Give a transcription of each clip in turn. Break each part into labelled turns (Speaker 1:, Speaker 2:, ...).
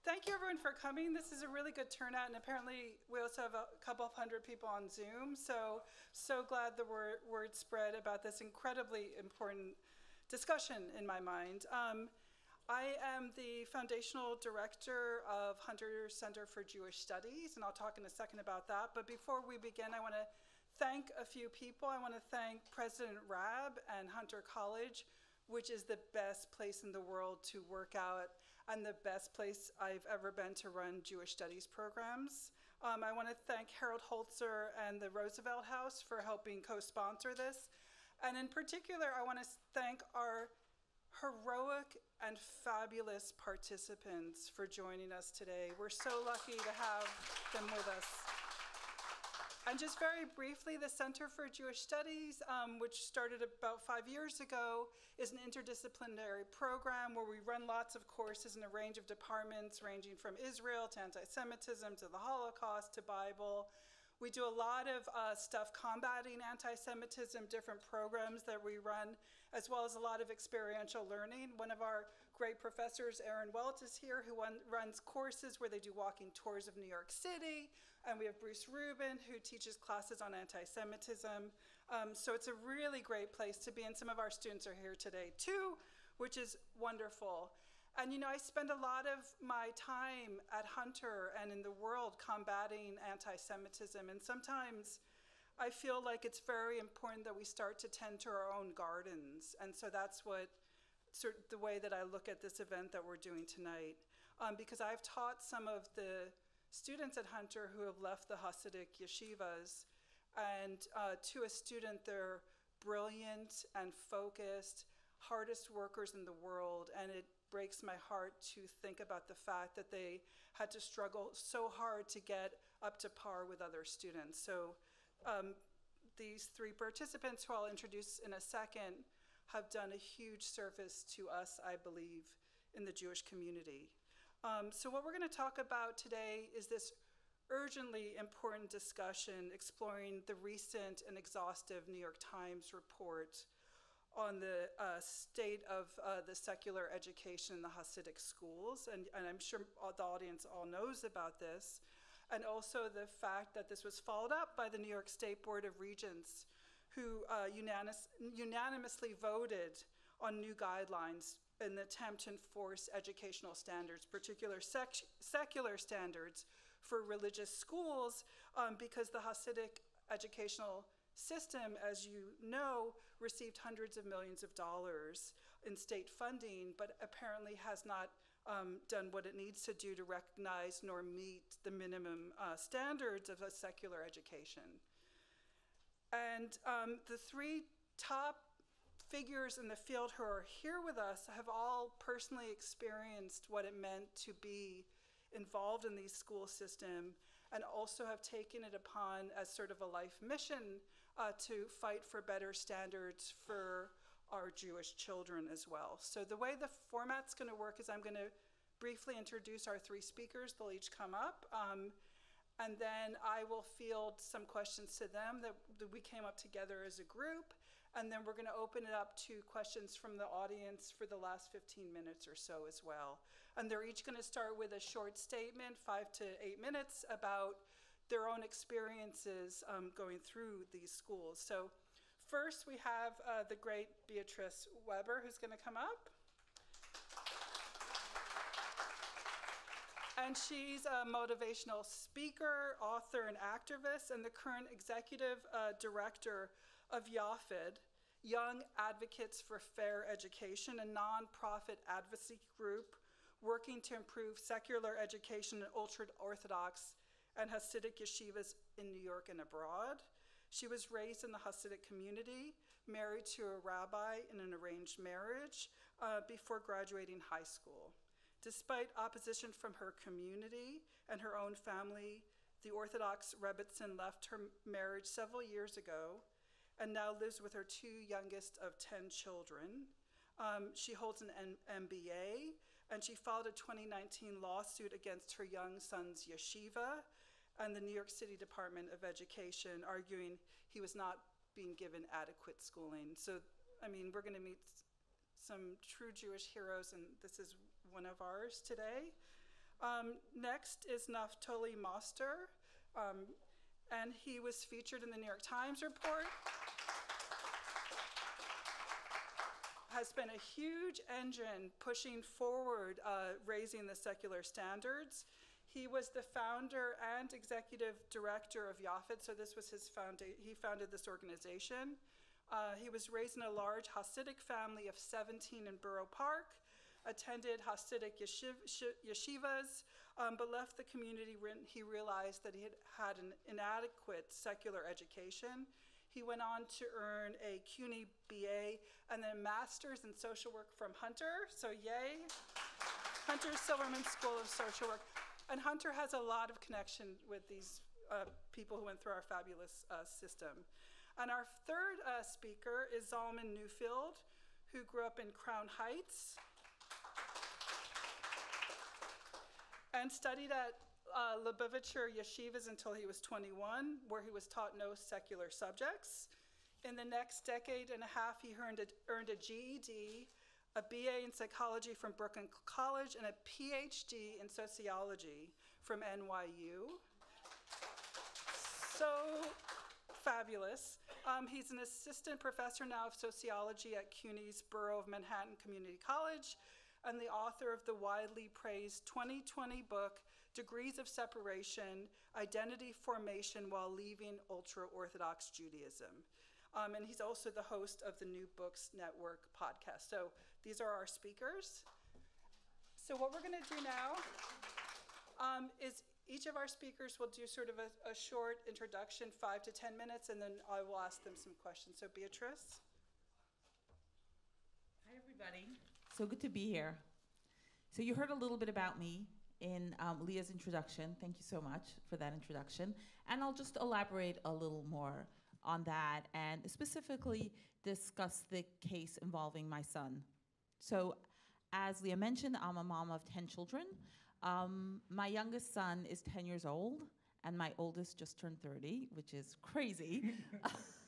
Speaker 1: Thank you everyone for coming. This is a really good turnout and apparently we also have a couple of hundred people on Zoom. So, so glad the word, word spread about this incredibly important discussion in my mind. Um, I am the foundational director of Hunter Center for Jewish Studies, and I'll talk in a second about that. But before we begin, I want to thank a few people. I want to thank President Raab and Hunter College, which is the best place in the world to work out and the best place I've ever been to run Jewish studies programs. Um, I want to thank Harold Holzer and the Roosevelt House for helping co-sponsor this. And in particular, I want to thank our heroic and fabulous participants for joining us today. We're so lucky to have them with us. And just very briefly, the Center for Jewish Studies, um, which started about five years ago, is an interdisciplinary program where we run lots of courses in a range of departments, ranging from Israel to anti-Semitism to the Holocaust to Bible. We do a lot of uh, stuff combating anti-Semitism, different programs that we run, as well as a lot of experiential learning. One of our great professors, Aaron Welt, is here, who runs courses where they do walking tours of New York City. And we have Bruce Rubin, who teaches classes on anti-Semitism. Um, so it's a really great place to be, and some of our students are here today too, which is wonderful. And you know, I spend a lot of my time at Hunter and in the world combating anti-Semitism. And sometimes I feel like it's very important that we start to tend to our own gardens. And so that's what sort of the way that I look at this event that we're doing tonight. Um, because I've taught some of the students at Hunter who have left the Hasidic yeshivas. And uh, to a student, they're brilliant and focused, hardest workers in the world. And it breaks my heart to think about the fact that they had to struggle so hard to get up to par with other students. So um, these three participants, who I'll introduce in a second, have done a huge service to us, I believe, in the Jewish community. Um, so what we're going to talk about today is this urgently important discussion exploring the recent and exhaustive New York Times report on the uh, state of uh, the secular education in the Hasidic schools, and, and I'm sure the audience all knows about this, and also the fact that this was followed up by the New York State Board of Regents, who uh, unanimous, unanimously voted on new guidelines in the attempt to enforce educational standards, particular sec secular standards for religious schools, um, because the Hasidic educational system, as you know, received hundreds of millions of dollars in state funding, but apparently has not um, done what it needs to do to recognize nor meet the minimum uh, standards of a secular education. And um, the three top figures in the field who are here with us have all personally experienced what it meant to be involved in the school system and also have taken it upon as sort of a life mission uh, to fight for better standards for our Jewish children as well. So the way the format's going to work is I'm going to briefly introduce our three speakers. They'll each come up. Um, and then I will field some questions to them that, that we came up together as a group. And then we're going to open it up to questions from the audience for the last 15 minutes or so as well. And they're each going to start with a short statement, five to eight minutes, about their own experiences um, going through these schools. So first we have uh, the great Beatrice Weber who's going to come up. And she's a motivational speaker, author, and activist, and the current executive uh, director of YAFFED, Young Advocates for Fair Education, a nonprofit advocacy group working to improve secular education in ultra-Orthodox and Hasidic yeshivas in New York and abroad. She was raised in the Hasidic community, married to a rabbi in an arranged marriage uh, before graduating high school. Despite opposition from her community and her own family, the Orthodox Rebbetzin left her marriage several years ago and now lives with her two youngest of 10 children. Um, she holds an M MBA, and she filed a 2019 lawsuit against her young son's yeshiva and the New York City Department of Education, arguing he was not being given adequate schooling. So, I mean, we're going to meet some true Jewish heroes, and this is one of ours today. Um, next is Naftali Moster, um, and he was featured in the New York Times report. Has been a huge engine pushing forward uh, raising the secular standards. He was the founder and executive director of Yaffed, so this was his founda- he founded this organization. Uh, he was raised in a large Hasidic family of 17 in Borough Park, attended Hasidic yeshiv- yeshivas, um, but left the community when he realized that he had had an inadequate secular education. He went on to earn a CUNY BA and then a master's in social work from Hunter, so yay. Hunter Silverman School of Social Work. And Hunter has a lot of connection with these uh, people who went through our fabulous uh, system. And our third uh, speaker is Zalman Newfield, who grew up in Crown Heights and studied at uh, Lubavitcher yeshivas until he was 21, where he was taught no secular subjects. In the next decade and a half, he earned a, earned a GED, a BA in psychology from Brooklyn College, and a PhD in sociology from NYU. So fabulous. Um, he's an assistant professor now of sociology at CUNY's Borough of Manhattan Community College and the author of the widely praised 2020 book, Degrees of Separation Identity Formation While Leaving Ultra Orthodox Judaism. Um, and he's also the host of the New Books Network podcast. So these are our speakers. So, what we're going to do now um, is each of our speakers will do sort of a, a short introduction, five to 10 minutes, and then I will ask them some questions. So, Beatrice?
Speaker 2: Hi, everybody. So good to be here. So you heard a little bit about me in um, Leah's introduction. Thank you so much for that introduction. And I'll just elaborate a little more on that and specifically discuss the case involving my son. So as Leah mentioned, I'm a mom of 10 children. Um, my youngest son is 10 years old, and my oldest just turned 30, which is crazy.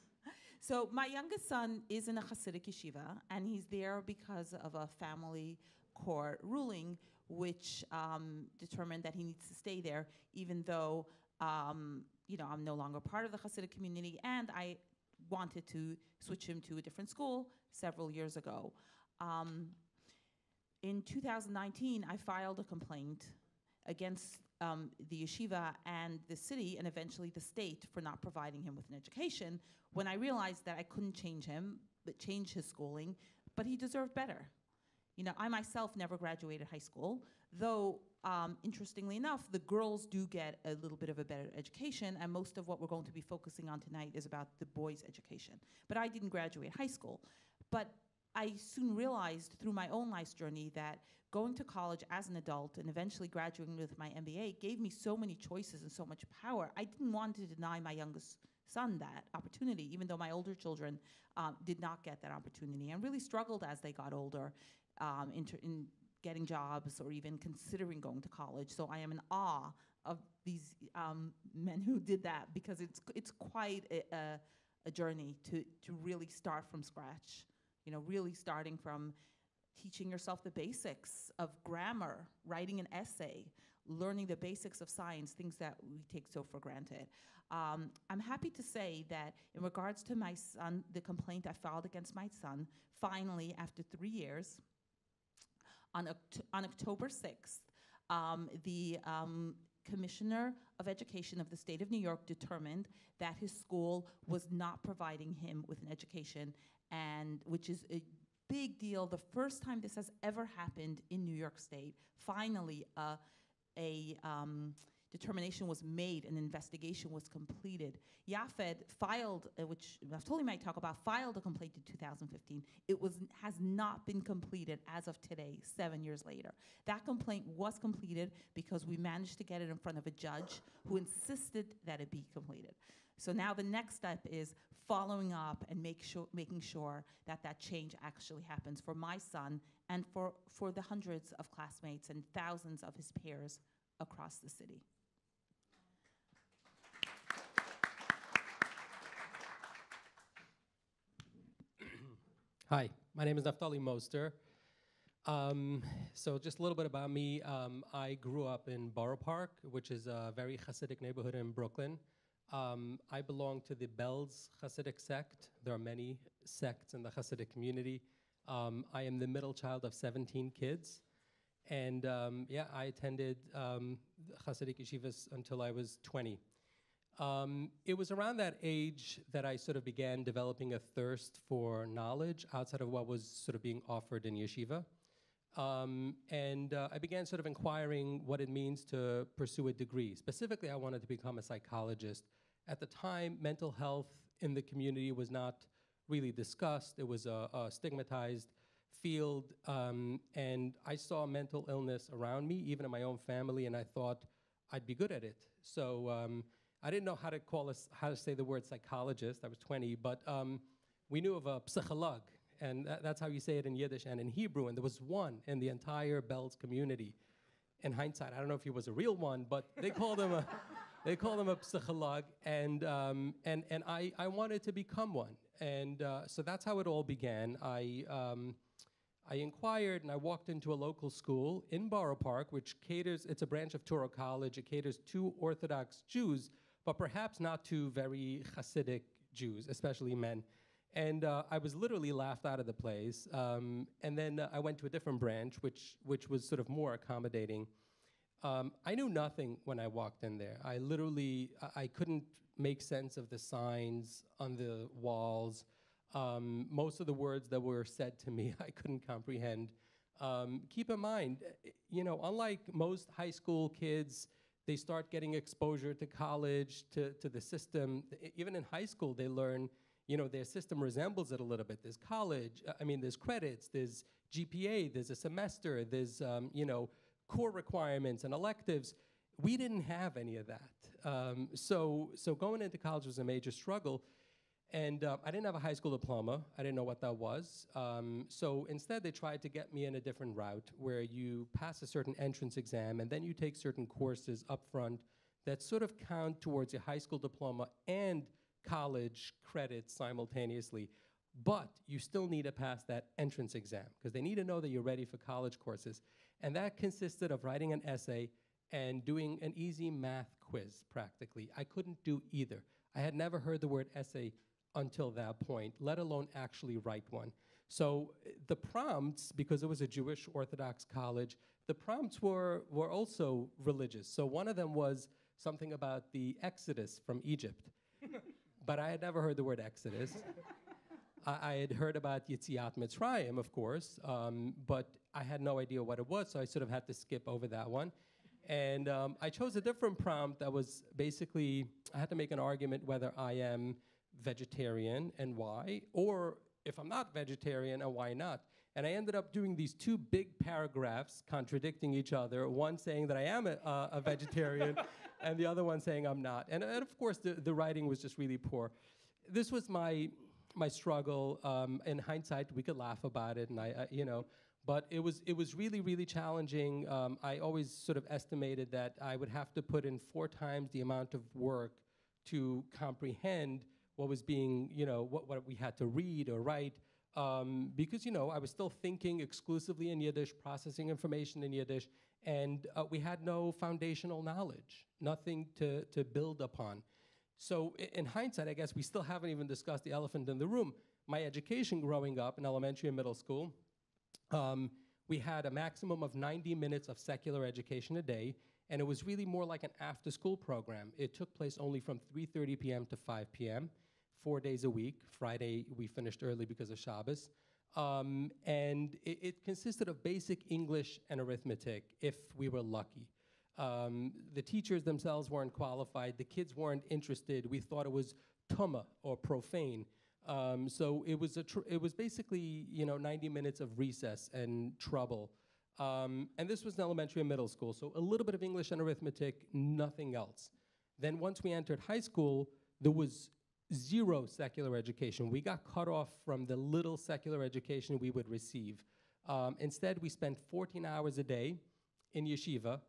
Speaker 2: So my youngest son is in a Hasidic yeshiva, and he's there because of a family court ruling, which um, determined that he needs to stay there, even though um, you know I'm no longer part of the Hasidic community, and I wanted to switch him to a different school several years ago. Um, in 2019, I filed a complaint against um, the yeshiva and the city and eventually the state for not providing him with an education when I realized that I couldn't change him, but change his schooling, but he deserved better. You know, I myself never graduated high school, though, um, interestingly enough, the girls do get a little bit of a better education, and most of what we're going to be focusing on tonight is about the boys' education. But I didn't graduate high school. But I soon realized through my own life's journey that going to college as an adult and eventually graduating with my MBA gave me so many choices and so much power. I didn't want to deny my youngest son that opportunity, even though my older children um, did not get that opportunity and really struggled as they got older um, in, in getting jobs or even considering going to college. So I am in awe of these um, men who did that because it's it's quite a, a, a journey to to really start from scratch. You know, really starting from teaching yourself the basics of grammar, writing an essay, learning the basics of science, things that we take so for granted. Um, I'm happy to say that in regards to my son, the complaint I filed against my son, finally, after three years, on, Oct- on October 6th, um, the um, Commissioner of Education of the state of New York determined that his school was not providing him with an education, and which is a big deal. The first time this has ever happened in New York State. Finally, uh, a um, determination was made, an investigation was completed. Yaffed filed, uh, which Naftali might talk about, filed a complaint in 2015. It was has not been completed as of today, seven years later. That complaint was completed because we managed to get it in front of a judge who insisted that it be completed. So now the next step is following up and make sure, making sure that that change actually happens for my son and for, for the hundreds of classmates and thousands of his peers across the city.
Speaker 3: Hi, my name is Naftali Moster. Um, so just a little bit about me. Um, I grew up in Borough Park, which is a very Hasidic neighborhood in Brooklyn. Um, I belong to the Belz Hasidic sect. There are many sects in the Hasidic community. Um, I am the middle child of 17 kids. And um, yeah, I attended um, Hasidic yeshivas until I was 20. Um, it was around that age that I sort of began developing a thirst for knowledge outside of what was sort of being offered in yeshiva. Um, and uh, I began sort of inquiring what it means to pursue a degree. Specifically, I wanted to become a psychologist. At the time, mental health in the community was not really discussed, it was a, a stigmatized field. Um, and I saw mental illness around me, even in my own family, and I thought I'd be good at it. So um, I didn't know how to call us, how to say the word psychologist. I was 20, but um, we knew of a psycholog, and tha- that's how you say it in Yiddish and in Hebrew. And there was one in the entire Belz community. In hindsight, I don't know if he was a real one, but they called him a, they called him a psycholog, and um, and and I I wanted to become one, and uh, so that's how it all began. I. Um, I inquired and I walked into a local school in Borough Park, which caters, it's a branch of Touro College. It caters to Orthodox Jews, but perhaps not to very Hasidic Jews, especially men. And uh, I was literally laughed out of the place. Um, and then uh, I went to a different branch, which, which was sort of more accommodating. Um, I knew nothing when I walked in there. I literally, I, I couldn't make sense of the signs on the walls. Um, most of the words that were said to me, I couldn't comprehend. Um, keep in mind, eh, you know, unlike most high school kids, they start getting exposure to college, to, to the system. Even in high school, they learn, you know, their system resembles it a little bit. There's college, uh, I mean, there's credits, there's GPA, there's a semester, there's, um, you know, core requirements and electives. We didn't have any of that. Um, so, so going into college was a major struggle. And uh, I didn't have a high school diploma. I didn't know what that was. Um, so instead, they tried to get me in a different route where you pass a certain entrance exam and then you take certain courses up front that sort of count towards your high school diploma and college credits simultaneously. But you still need to pass that entrance exam because they need to know that you're ready for college courses. And that consisted of writing an essay and doing an easy math quiz practically. I couldn't do either. I had never heard the word essay until that point, let alone actually write one. So the prompts, because it was a Jewish Orthodox college, the prompts were, were also religious. So one of them was something about the Exodus from Egypt. but I had never heard the word Exodus. I, I had heard about Yitziat Mitzrayim, of course, um, but I had no idea what it was, so I sort of had to skip over that one. And um, I chose a different prompt that was basically I had to make an argument whether I am vegetarian and why, or if I'm not vegetarian and why not. And I ended up doing these two big paragraphs contradicting each other, one saying that I am a, uh, a vegetarian, and the other one saying I'm not. And, and of course, the, the writing was just really poor. This was my my struggle. Um, in hindsight, we could laugh about it, and I, I you know, but it was it was really really challenging. Um, I always sort of estimated that I would have to put in four times the amount of work to comprehend what was being, you know, what, what we had to read or write. Um, because, you know, I was still thinking exclusively in Yiddish, processing information in Yiddish, and uh, we had no foundational knowledge, nothing to, to build upon. So, in hindsight, I guess we still haven't even discussed the elephant in the room. My education growing up in elementary and middle school, um, we had a maximum of 90 minutes of secular education a day, and it was really more like an after-school program. It took place only from 3:30 p.m. to 5 p.m., four days a week. Friday we finished early because of Shabbos, um, and it, it consisted of basic English and arithmetic, if we were lucky. Um, the teachers themselves weren't qualified. The kids weren't interested. We thought it was tuma or profane. Um, so it was a it was basically you know 90 minutes of recess and trouble. Um, and this was in elementary and middle school, so a little bit of English and arithmetic, nothing else. Then once we entered high school, there was zero secular education. We got cut off from the little secular education we would receive. Um, instead, we spent 14 hours a day in yeshiva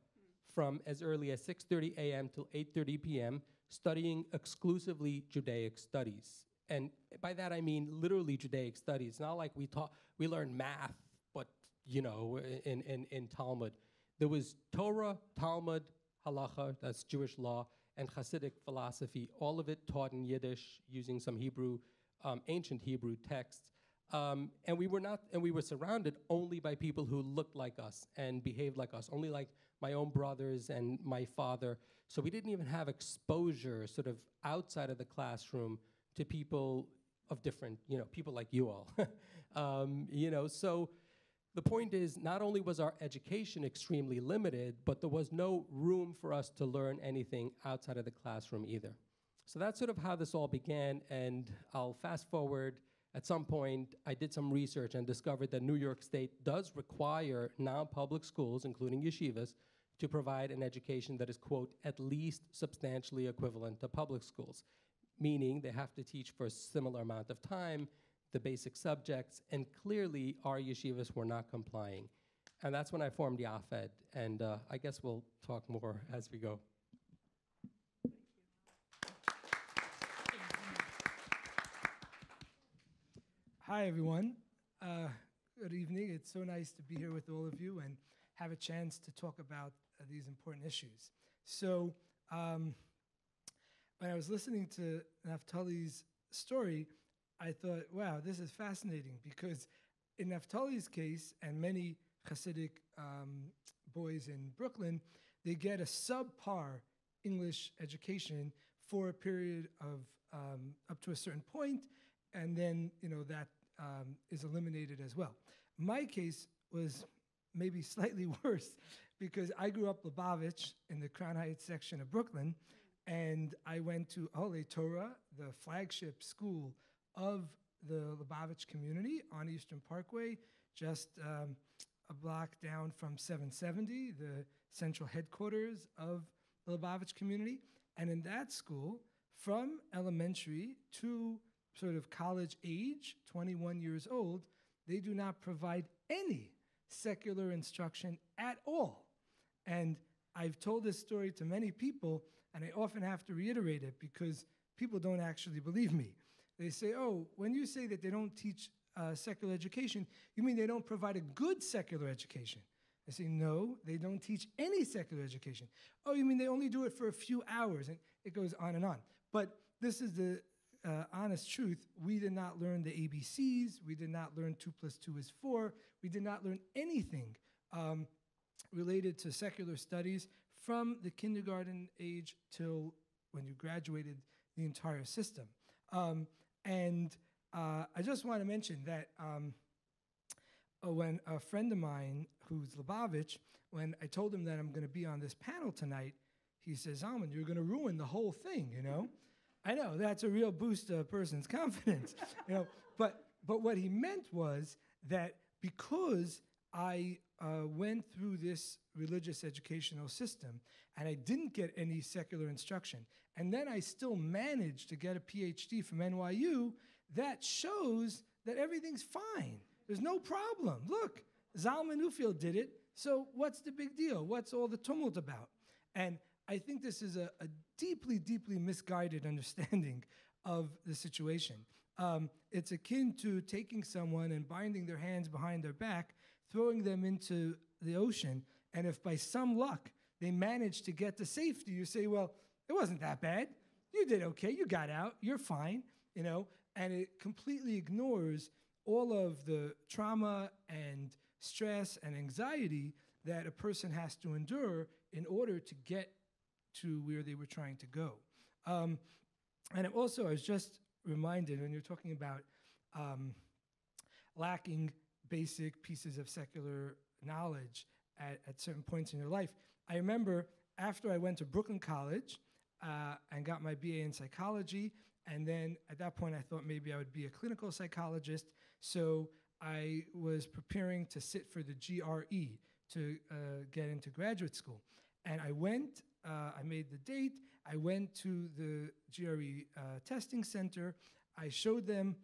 Speaker 3: from as early as 6:30 a.m. till 8:30 p.m. studying exclusively Judaic studies. And by that I mean literally Judaic studies. Not like we taught we learned math, but you know, in, in, in Talmud. There was Torah, Talmud, Halacha, that's Jewish law, and Hasidic philosophy, all of it taught in Yiddish using some Hebrew, um, ancient Hebrew texts. Um, and we were not, and we were surrounded only by people who looked like us and behaved like us, only like my own brothers and my father. So we didn't even have exposure sort of outside of the classroom to people of different, you know, people like you all. um, you know, so the point is not only was our education extremely limited, but there was no room for us to learn anything outside of the classroom either. So that's sort of how this all began, and I'll fast forward. At some point, I did some research and discovered that New York State does require non-public schools, including yeshivas, to provide an education that is, quote, at least substantially equivalent to public schools, meaning they have to teach for a similar amount of time the basic subjects, and clearly our yeshivas were not complying. And that's when I formed Yaffed, and uh, I guess we'll talk more as we go.
Speaker 4: Hi, everyone. Uh, good evening. It's so nice to be here with all of you and have a chance to talk about uh, these important issues. So, um, when I was listening to Naftali's story, I thought, wow, this is fascinating because in Naftali's case, and many Hasidic um, boys in Brooklyn, they get a subpar English education for a period of um, up to a certain point, and then you know that um, is eliminated as well. My case was maybe slightly worse because I grew up Lubavitch in the Crown Heights section of Brooklyn, and I went to Oholei Torah, the flagship school of the Lubavitch community on Eastern Parkway, just um, a block down from 770, the central headquarters of the Lubavitch community. And in that school, from elementary to sort of college age, 21 years old, they do not provide any secular instruction at all. And I've told this story to many people, and I often have to reiterate it because people don't actually believe me. They say, oh, when you say that they don't teach uh, secular education, you mean they don't provide a good secular education? I say, no, they don't teach any secular education. Oh, you mean they only do it for a few hours? And it goes on and on. But this is the uh, honest truth. We did not learn the ABCs. We did not learn 2 plus 2 is 4. We did not learn anything um, related to secular studies from the kindergarten age till when you graduated the entire system. Um, and uh, I just want to mention that um, uh, when a friend of mine who's Lubavitch, when I told him that I'm going to be on this panel tonight, he says, Zalman, you're going to ruin the whole thing, you know? I know, that's a real boost to a person's confidence, you know? But, but what he meant was that because I uh, went through this religious educational system and I didn't get any secular instruction, and then I still managed to get a PhD from NYU, that shows that everything's fine. There's no problem. Look, Zalman Newfield did it, so what's the big deal? What's all the tumult about? And I think this is a, a deeply, deeply misguided understanding of the situation. Um, it's akin to taking someone and binding their hands behind their back, throwing them into the ocean, and if by some luck they manage to get to safety, you say, well, it wasn't that bad. You did okay. You got out. You're fine, you know? And it completely ignores all of the trauma and stress and anxiety that a person has to endure in order to get to where they were trying to go. Um, and also, I was just reminded when you're talking about um, lacking basic pieces of secular knowledge at, at certain points in your life. I remember after I went to Brooklyn College, uh, and got my BA in psychology. And then at that point, I thought maybe I would be a clinical psychologist. So I was preparing to sit for the GRE to uh, get into graduate school. And I went, uh, I made the date, I went to the GRE uh, testing center, I showed them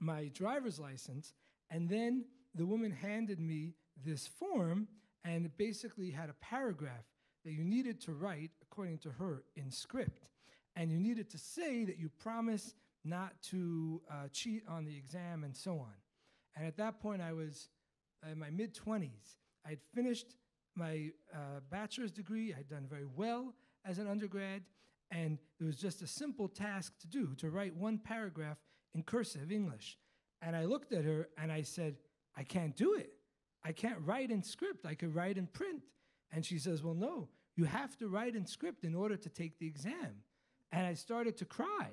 Speaker 4: my driver's license, and then the woman handed me this form and it basically had a paragraph that you needed to write, according to her, in script. And you needed to say that you promise not to uh, cheat on the exam and so on. And at that point, I was in my mid 20s. I had finished my uh, bachelor's degree, I had done very well as an undergrad, and there was just a simple task to do to write one paragraph in cursive English. And I looked at her and I said, I can't do it. I can't write in script. I could write in print. And she says, Well, no, you have to write in script in order to take the exam. And I started to cry.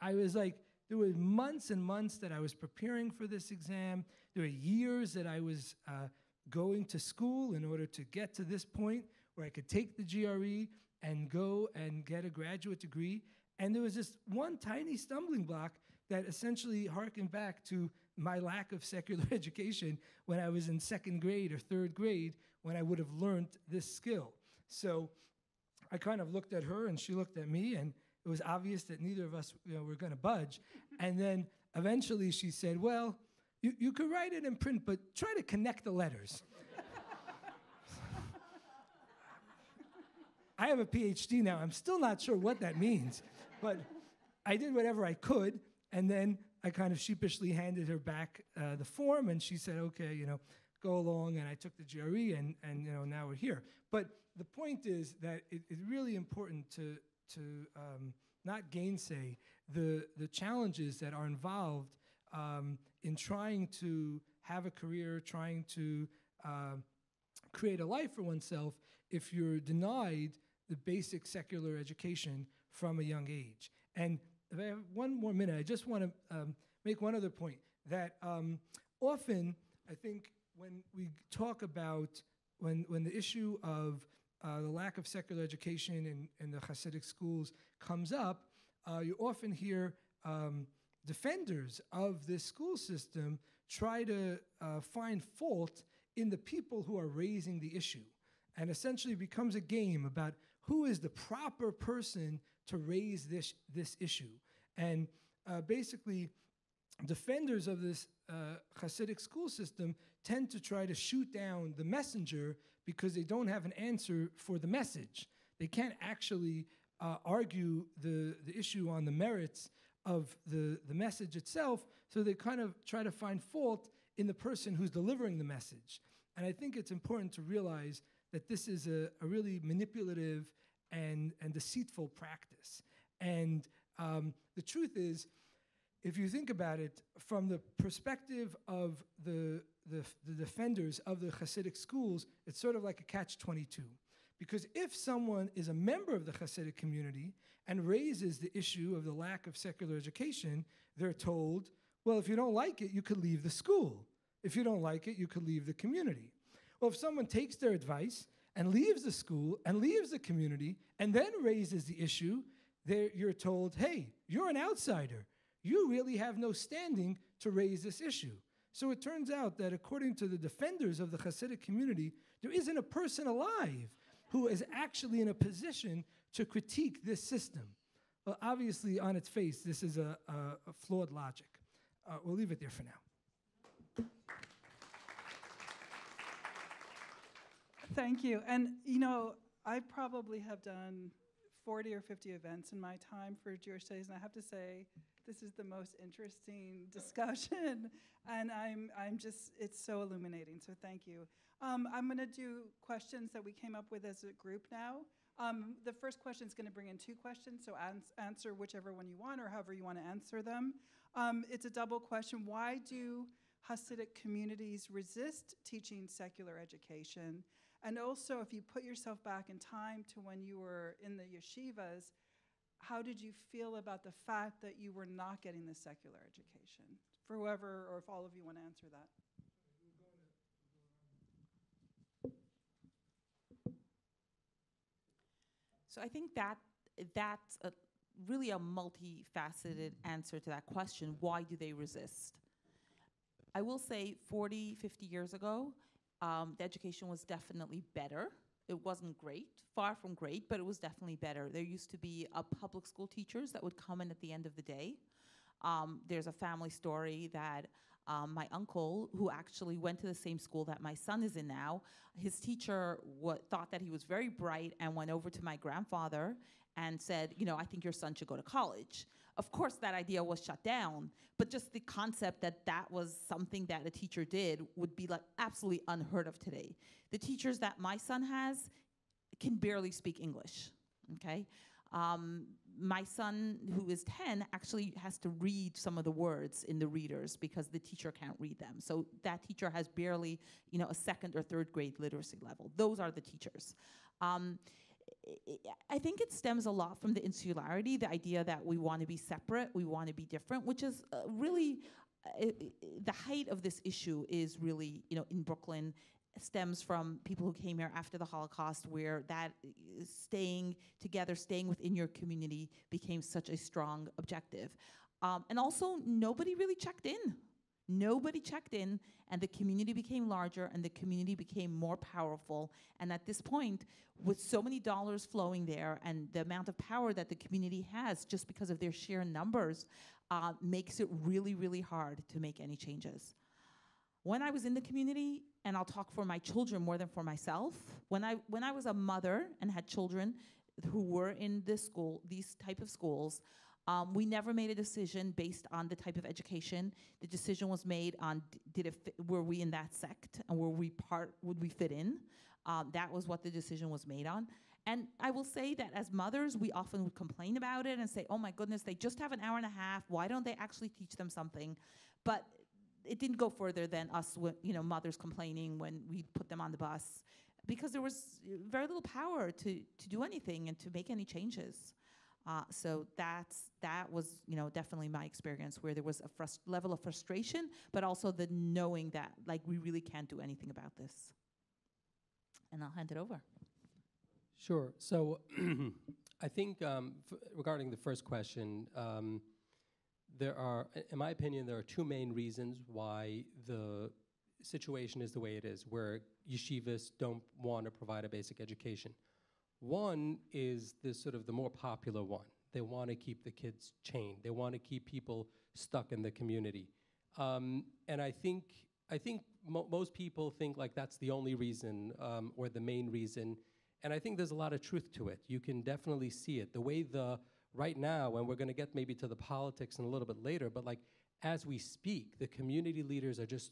Speaker 4: I was like, there were months and months that I was preparing for this exam. There were years that I was uh, going to school in order to get to this point where I could take the GRE and go and get a graduate degree. And there was this one tiny stumbling block that essentially harkened back to my lack of secular education when I was in second grade or third grade when I would have learned this skill. So I kind of looked at her and she looked at me, and it was obvious that neither of us you know, were going to budge. and then eventually she said, Well, you, you could write it in print, but try to connect the letters. I have a PhD now. I'm still not sure what that means, but I did whatever I could, and then I kind of sheepishly handed her back uh, the form, and she said, "Okay, you know, go along." And I took the GRE, and and you know now we're here. But the point is that it, it's really important to to um, not gainsay the the challenges that are involved um, in trying to have a career, trying to uh, create a life for oneself if you're denied the basic secular education from a young age. And if I have one more minute, I just want to um, make one other point that um, often I think when we talk about when, when the issue of uh, the lack of secular education in, in the Hasidic schools comes up, uh, you often hear um, defenders of this school system try to uh, find fault in the people who are raising the issue. And essentially becomes a game about who is the proper person to raise this, this issue. And uh, basically, defenders of this uh, Hasidic school system tend to try to shoot down the messenger because they don't have an answer for the message. They can't actually uh, argue the, the issue on the merits of the, the message itself, so they kind of try to find fault in the person who's delivering the message. And I think it's important to realize that this is a, a really manipulative and, and deceitful practice. And um, the truth is, if you think about it from the perspective of the, the, the, defenders of the Hasidic schools, it's sort of like a catch 22. Because if someone is a member of the Hasidic community and raises the issue of the lack of secular education, they're told, well, if you don't like it, you could leave the school. If you don't like it, you could leave the community. Well, if someone takes their advice and leaves the school and leaves the community and then raises the issue, you're told, hey, you're an outsider. You really have no standing to raise this issue. So it turns out that according to the defenders of the Hasidic community, there isn't a person alive who is actually in a position to critique this system. Well, obviously, on its face, this is a, a, a flawed logic. Uh, we'll leave it there for now.
Speaker 1: Thank you. And, you know, I probably have done 40 or 50 events in my time for Jewish studies, and I have to say, this is the most interesting discussion, and I'm, I'm just, it's so illuminating, so thank you. Um, I'm going to do questions that we came up with as a group now. Um, the first question is going to bring in two questions, so ans answer whichever one you want or however you want to answer them. Um, it's a double question. Why do Hasidic communities resist teaching secular education? And also, if you put yourself back in time to when you were in the yeshivas, how did you feel about the fact that you were not getting the secular education? For whoever, or if all of you want to answer that.
Speaker 2: So I think that that's a, really a multifaceted answer to that question. Why do they resist? I will say 40, 50 years ago, um, the education was definitely better. It wasn't great, far from great, but it was definitely better. There used to be a public school teachers that would come in at the end of the day. Um, there's a family story that Um, my uncle, who actually went to the same school that my son is in now, his teacher thought that he was very bright and went over to my grandfather and said, You know, I think your son should go to college. Of course, that idea was shut down, but just the concept that that was something that a teacher did would be like absolutely unheard of today. The teachers that my son has can barely speak English, okay? Um, my son, who is 10, actually has to read some of the words in the readers because the teacher can't read them. So that teacher has barely, you know, a second or third grade literacy level. Those are the teachers. Um, I- think it stems a lot from the insularity, the idea that we want to be separate, we want to be different, which is uh, really uh, the height of this issue is really, you know, in Brooklyn stems from people who came here after the Holocaust, where that staying together, staying within your community became such a strong objective. Um, and also, nobody really checked in. Nobody checked in, and the community became larger, and the community became more powerful. And at this point, with so many dollars flowing there, and the amount of power that the community has just because of their sheer numbers, uh, makes it really, really hard to make any changes. When I was in the community, and I'll talk for my children more than for myself, when I when I was a mother and had children who were in this school, these type of schools, um, we never made a decision based on the type of education. The decision was made on did it fit, were we in that sect and were we part would we fit in? Um, that was what the decision was made on. And I will say that as mothers, we often would complain about it and say, "Oh my goodness, they just have an hour and a half. Why don't they actually teach them something?" But it didn't go further than us, you know, mothers complaining when we put them on the bus, because there was very little power to to do anything and to make any changes. Uh, so that's that was you know definitely my experience where there was a frust- level of frustration, but also the knowing that like we really can't do anything about this. And I'll hand it over.
Speaker 3: Sure. So I think um, f- regarding the first question, um, there are, in my opinion, there are two main reasons why the situation is the way it is, where yeshivas don't want to provide a basic education. One is the sort of the more popular one. They want to keep the kids chained. They want to keep people stuck in the community. Um, and I think I think mo- most people think like that's the only reason um, or the main reason. And I think there's a lot of truth to it. You can definitely see it. The way the right now, and we're going to get maybe to the politics in a little bit later, but like as we speak, the community leaders are just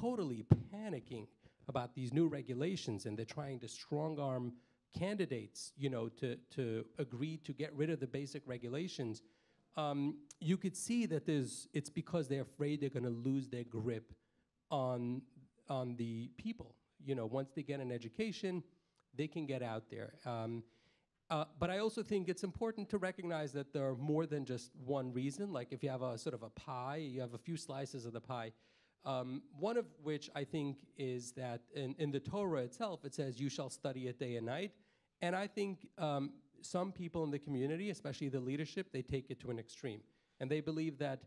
Speaker 3: totally panicking about these new regulations, and they're trying to strong arm candidates, you know, to to agree to get rid of the basic regulations. Um, you could see that there's it's because they're afraid they're going to lose their grip on on the people. You know, once they get an education, they can get out there. Um, uh, but I also think it's important to recognize that there are more than just one reason. Like if you have a sort of a pie, you have a few slices of the pie. Um, one of which I think is that in, in the Torah itself, it says, You shall study it day and night. And I think um, some people in the community, especially the leadership, they take it to an extreme. And they believe that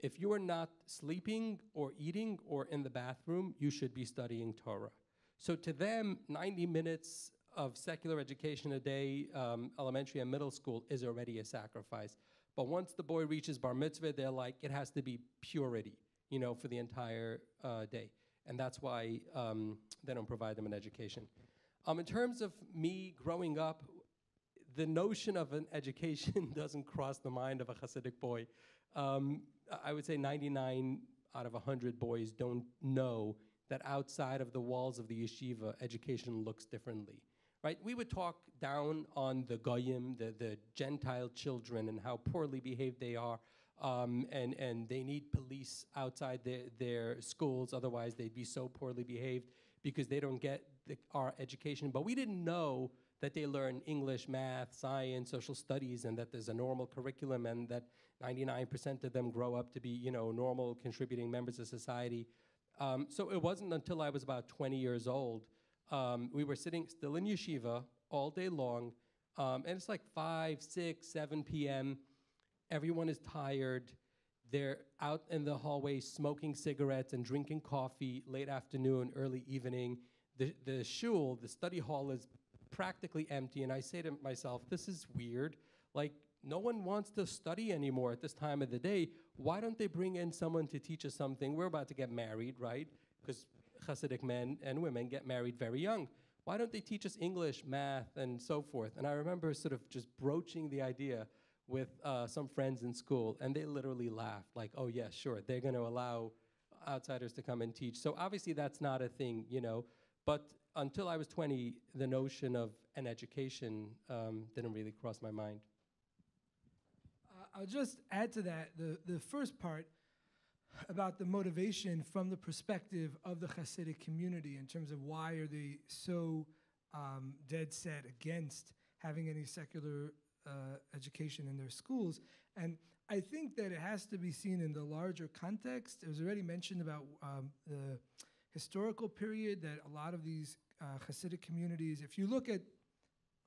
Speaker 3: if you are not sleeping or eating or in the bathroom, you should be studying Torah. So to them, 90 minutes of secular education a day, um, elementary and middle school, is already a sacrifice. But once the boy reaches bar mitzvah, they're like, it has to be purity, you know, for the entire uh, day. And that's why um, they don't provide them an education. Um, in terms of me growing up, the notion of an education doesn't cross the mind of a Hasidic boy. Um, I- would say 99 out of 100 boys don't know that outside of the walls of the yeshiva, education looks differently. Right? We would talk down on the goyim, the, the Gentile children, and how poorly behaved they are, um, and, and they need police outside their, their schools, otherwise they'd be so poorly behaved because they don't get the, our education. But we didn't know that they learn English, math, science, social studies, and that there's a normal curriculum, and that 99% of them grow up to be, you know, normal, contributing members of society. Um, so it wasn't until I was about 20 years old, um, we were sitting still in yeshiva all day long, um, and it's like 5, 6, 7 p.m. Everyone is tired. They're out in the hallway smoking cigarettes and drinking coffee late afternoon, early evening. The, the shul, the study hall, is practically empty. And I say to myself, this is weird. Like, no one wants to study anymore at this time of the day. Why don't they bring in someone to teach us something? We're about to get married, right? Because Hasidic men and women get married very young. Why don't they teach us English, math, and so forth? And I remember sort of just broaching the idea with uh, some friends in school, and they literally laughed, like, oh, yeah, sure, they're going to allow outsiders to come and teach. So obviously, that's not a thing, you know. But until I was 20, the notion of an education um, didn't really cross my mind.
Speaker 4: I'll just add to that the, the first part about the motivation from the perspective of the Hasidic community in terms of why are they so um, dead set against having any secular uh, education in their schools. And I think that it has to be seen in the larger context. It was already mentioned about um, the historical period that a lot of these uh, Hasidic communities, if you look at,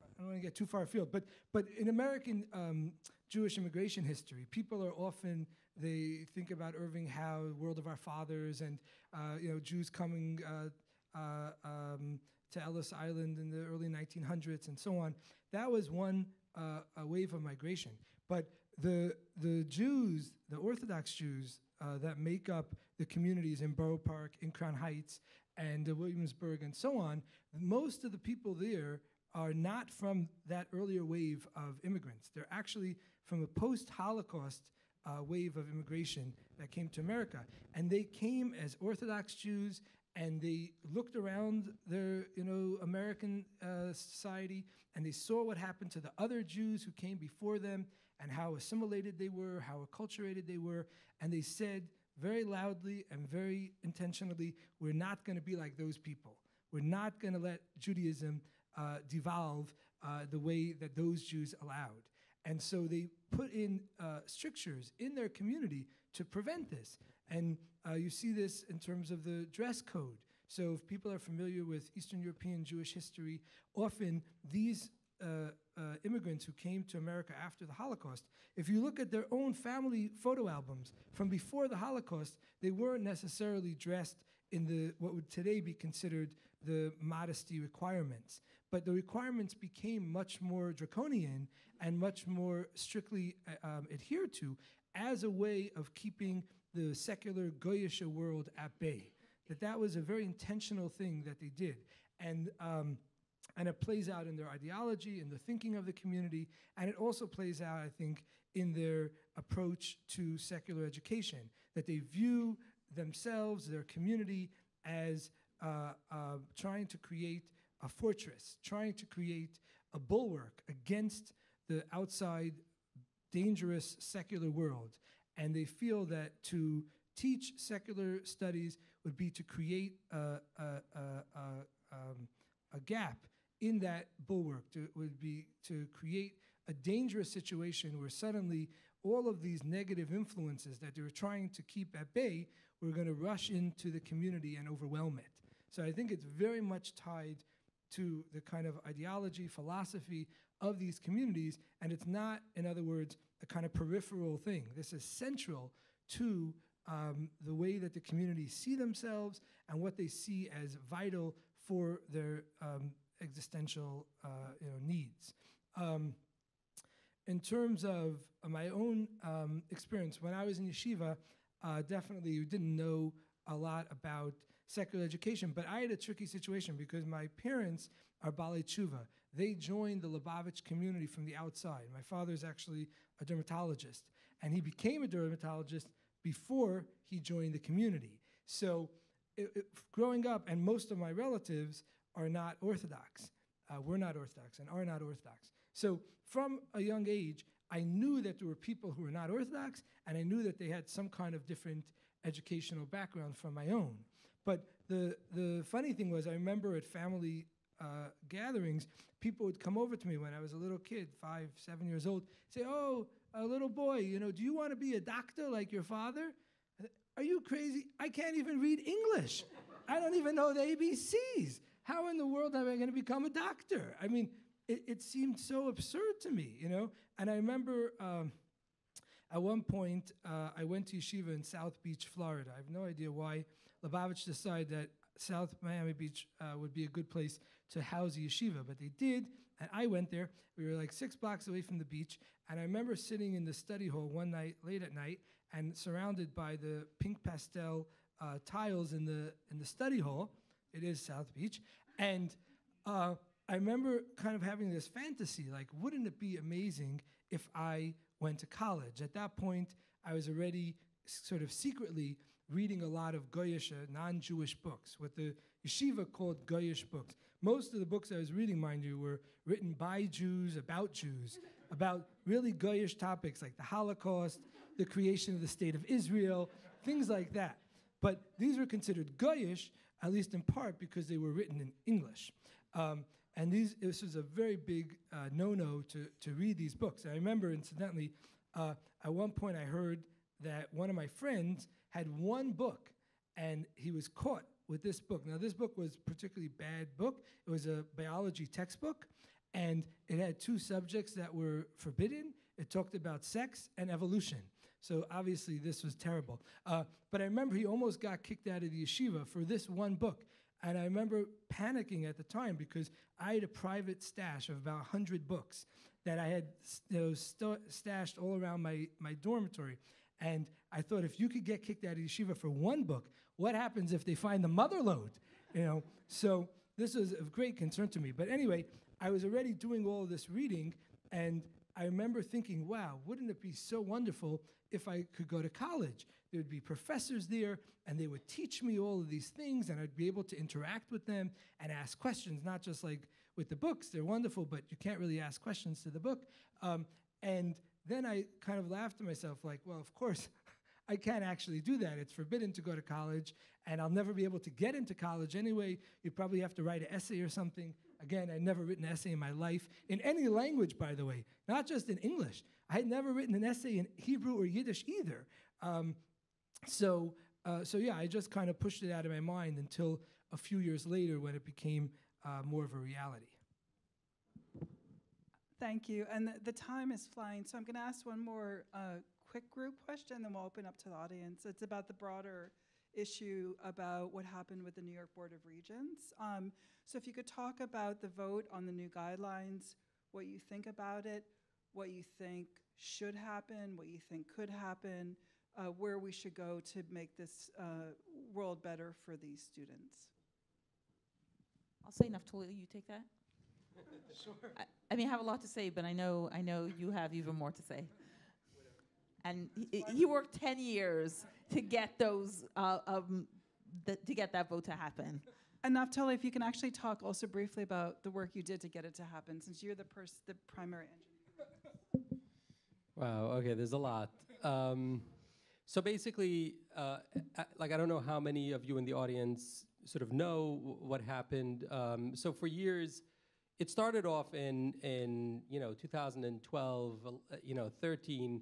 Speaker 4: I don't want to get too far afield, but, but in American um, Jewish immigration history, people are often, they think about Irving Howe, World of Our Fathers, and uh, you know, Jews coming uh, uh, um, to Ellis Island in the early 1900s and so on. That was one uh, a wave of migration. But the, the Jews, the Orthodox Jews uh, that make up the communities in Borough Park, in Crown Heights, and uh, Williamsburg, and so on, most of the people there are not from that earlier wave of immigrants. They're actually from a post Holocaust uh, wave of immigration that came to America. And they came as Orthodox Jews and they looked around their you know American uh, society and they saw what happened to the other Jews who came before them and how assimilated they were, how acculturated they were, and they said very loudly and very intentionally, "We're not going to be like those people. We're not going to let Judaism uh, devolve uh, the way that those Jews allowed." And so they put in uh, strictures in their community to prevent this. And uh, you see this in terms of the dress code. So, if people are familiar with Eastern European Jewish history, often these uh, uh, immigrants who came to America after the Holocaust, if you look at their own family photo albums from before the Holocaust, they weren't necessarily dressed in the what would today be considered the modesty requirements. But the requirements became much more draconian and much more strictly uh, um, adhered to as a way of keeping the secular Goyish world at bay. That that was a very intentional thing that they did. And, um, and it plays out in their ideology, in the thinking of the community, and it also plays out, I think, in their approach to secular education, that they view themselves, their community, as uh, uh, trying to create a fortress, trying to create a bulwark against the outside dangerous secular world. And they feel that to teach secular studies would be to create a, a, a, um, a gap in that bulwark, to, would be to create a dangerous situation where suddenly all of these negative influences that they were trying to keep at bay were going to rush into the community and overwhelm it. So I think it's very much tied to the kind of ideology, philosophy of these communities, and it's not, in other words, a kind of peripheral thing. This is central to um, the way that the communities see themselves and what they see as vital for their um, existential uh, you know, needs. Um, in terms of uh, my own um, experience, when I was in yeshiva, uh, definitely you didn't know a lot about secular education, but I had a tricky situation because my parents are Baalei Teshuva. They joined the Lubavitch community from the outside. My father is actually a dermatologist, and he became a dermatologist before he joined the community. So, it, it, growing up, and most of my relatives are not Orthodox. Uh, we're not Orthodox and are not Orthodox. So, from a young age, I knew that there were people who were not Orthodox, and I knew that they had some kind of different educational background from my own. But the, the funny thing was, I remember at family uh, gatherings, people would come over to me when I was a little kid, five, seven years old, say, "Oh, a little boy, you know, do you want to be a doctor like your father?" Are you crazy? I can't even read English. I don't even know the ABCs. How in the world am I going to become a doctor? I mean, it, it, seemed so absurd to me, you know. And I remember um, at one point uh, I went to yeshiva in South Beach, Florida. I have no idea why Lubavitch decided that South Miami Beach uh, would be a good place to house a yeshiva, but they did, and I went there. We were like six blocks away from the beach, and I remember sitting in the study hall one night, late at night, and surrounded by the pink pastel uh, tiles in the in the study hall. It is South Beach, and uh, I remember kind of having this fantasy, like, wouldn't it be amazing if I went to college? At that point, I was already sort of secretly reading a lot of Goyish, uh, non-Jewish books, what the yeshiva called Goyish books. Most of the books I was reading, mind you, were written by Jews, about Jews, about really Goyish topics like the Holocaust, the creation of the state of Israel, things like that. But these were considered Goyish, at least in part because they were written in English. Um, and these, this was a very big uh, no-no to, to read these books. I remember, incidentally, uh, at one point I heard that one of my friends had one book, and he was caught with this book. Now, this book was particularly bad book. It was a biology textbook, and it had two subjects that were forbidden. It talked about sex and evolution. So obviously, this was terrible. Uh, but I remember he almost got kicked out of the yeshiva for this one book. And I remember panicking at the time because I had a private stash of about 100 books that I had you know, st- stashed all around my, my dormitory. And I thought, if you could get kicked out of yeshiva for one book, what happens if they find the mother lode? You know, so this was of great concern to me. But anyway, I was already doing all this reading, and I remember thinking, wow, wouldn't it be so wonderful if I could go to college? There would be professors there, and they would teach me all of these things, and I'd be able to interact with them and ask questions, not just like with the books. They're wonderful, but you can't really ask questions to the book. Um, and then I kind of laughed to myself, like, well, of course, I can't actually do that. It's forbidden to go to college, and I'll never be able to get into college anyway. You'd probably have to write an essay or something. Again, I'd never written an essay in my life, in any language, by the way, not just in English. I had never written an essay in Hebrew or Yiddish either. Um, so, uh, so yeah, I just kind of pushed it out of my mind until a few years later when it became uh, more of a reality.
Speaker 1: Thank you. And the, the time is flying, so I'm going to ask one more uh, quick group question, then we'll open up to the audience. It's about the broader issue about what happened with the New York Board of Regents. Um, so if you could talk about the vote on the new guidelines, what you think about it, what you think should happen, what you think could happen, uh, where we should go to make this uh, world better for these students.
Speaker 2: I'll say Naftali, you take that? sure. I, I mean, I have a lot to say, but I know, I know you have even more to say. And he, he worked 10 years to get those, uh, um, th- to get that vote to happen.
Speaker 1: And Naftali, if you can actually talk also briefly about the work you did to get it to happen, since you're the pers- the primary engineer.
Speaker 3: Wow. Okay. There's a lot. Um, so basically, uh, like I don't know how many of you in the audience sort of know w- what happened. Um, so for years, it started off in in you know 2012, uh, you know 13.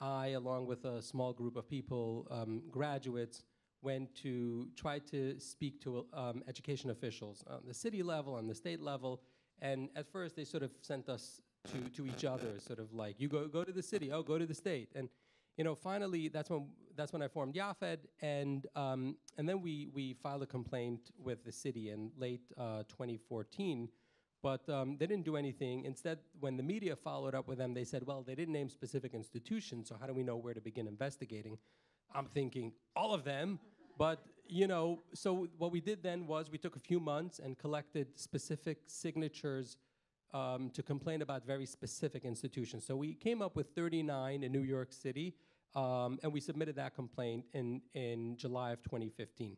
Speaker 3: I, along with a small group of people, um, graduates, went to try to speak to um, education officials on the city level, on the state level, and at first they sort of sent us to, to each other, sort of like, you go, go to the city, oh, go to the state. And, you know, finally, that's when, that's when I formed YAFFED, and, um, and then we, we filed a complaint with the city in late uh, 2014, but um, they didn't do anything. Instead, when the media followed up with them, they said, well, they didn't name specific institutions, so how do we know where to begin investigating? I'm thinking, all of them. But, you know, so what we did then was we took a few months and collected specific signatures um, to complain about very specific institutions. So we came up with 39 in New York City, um, and we submitted that complaint in, in July of 2015.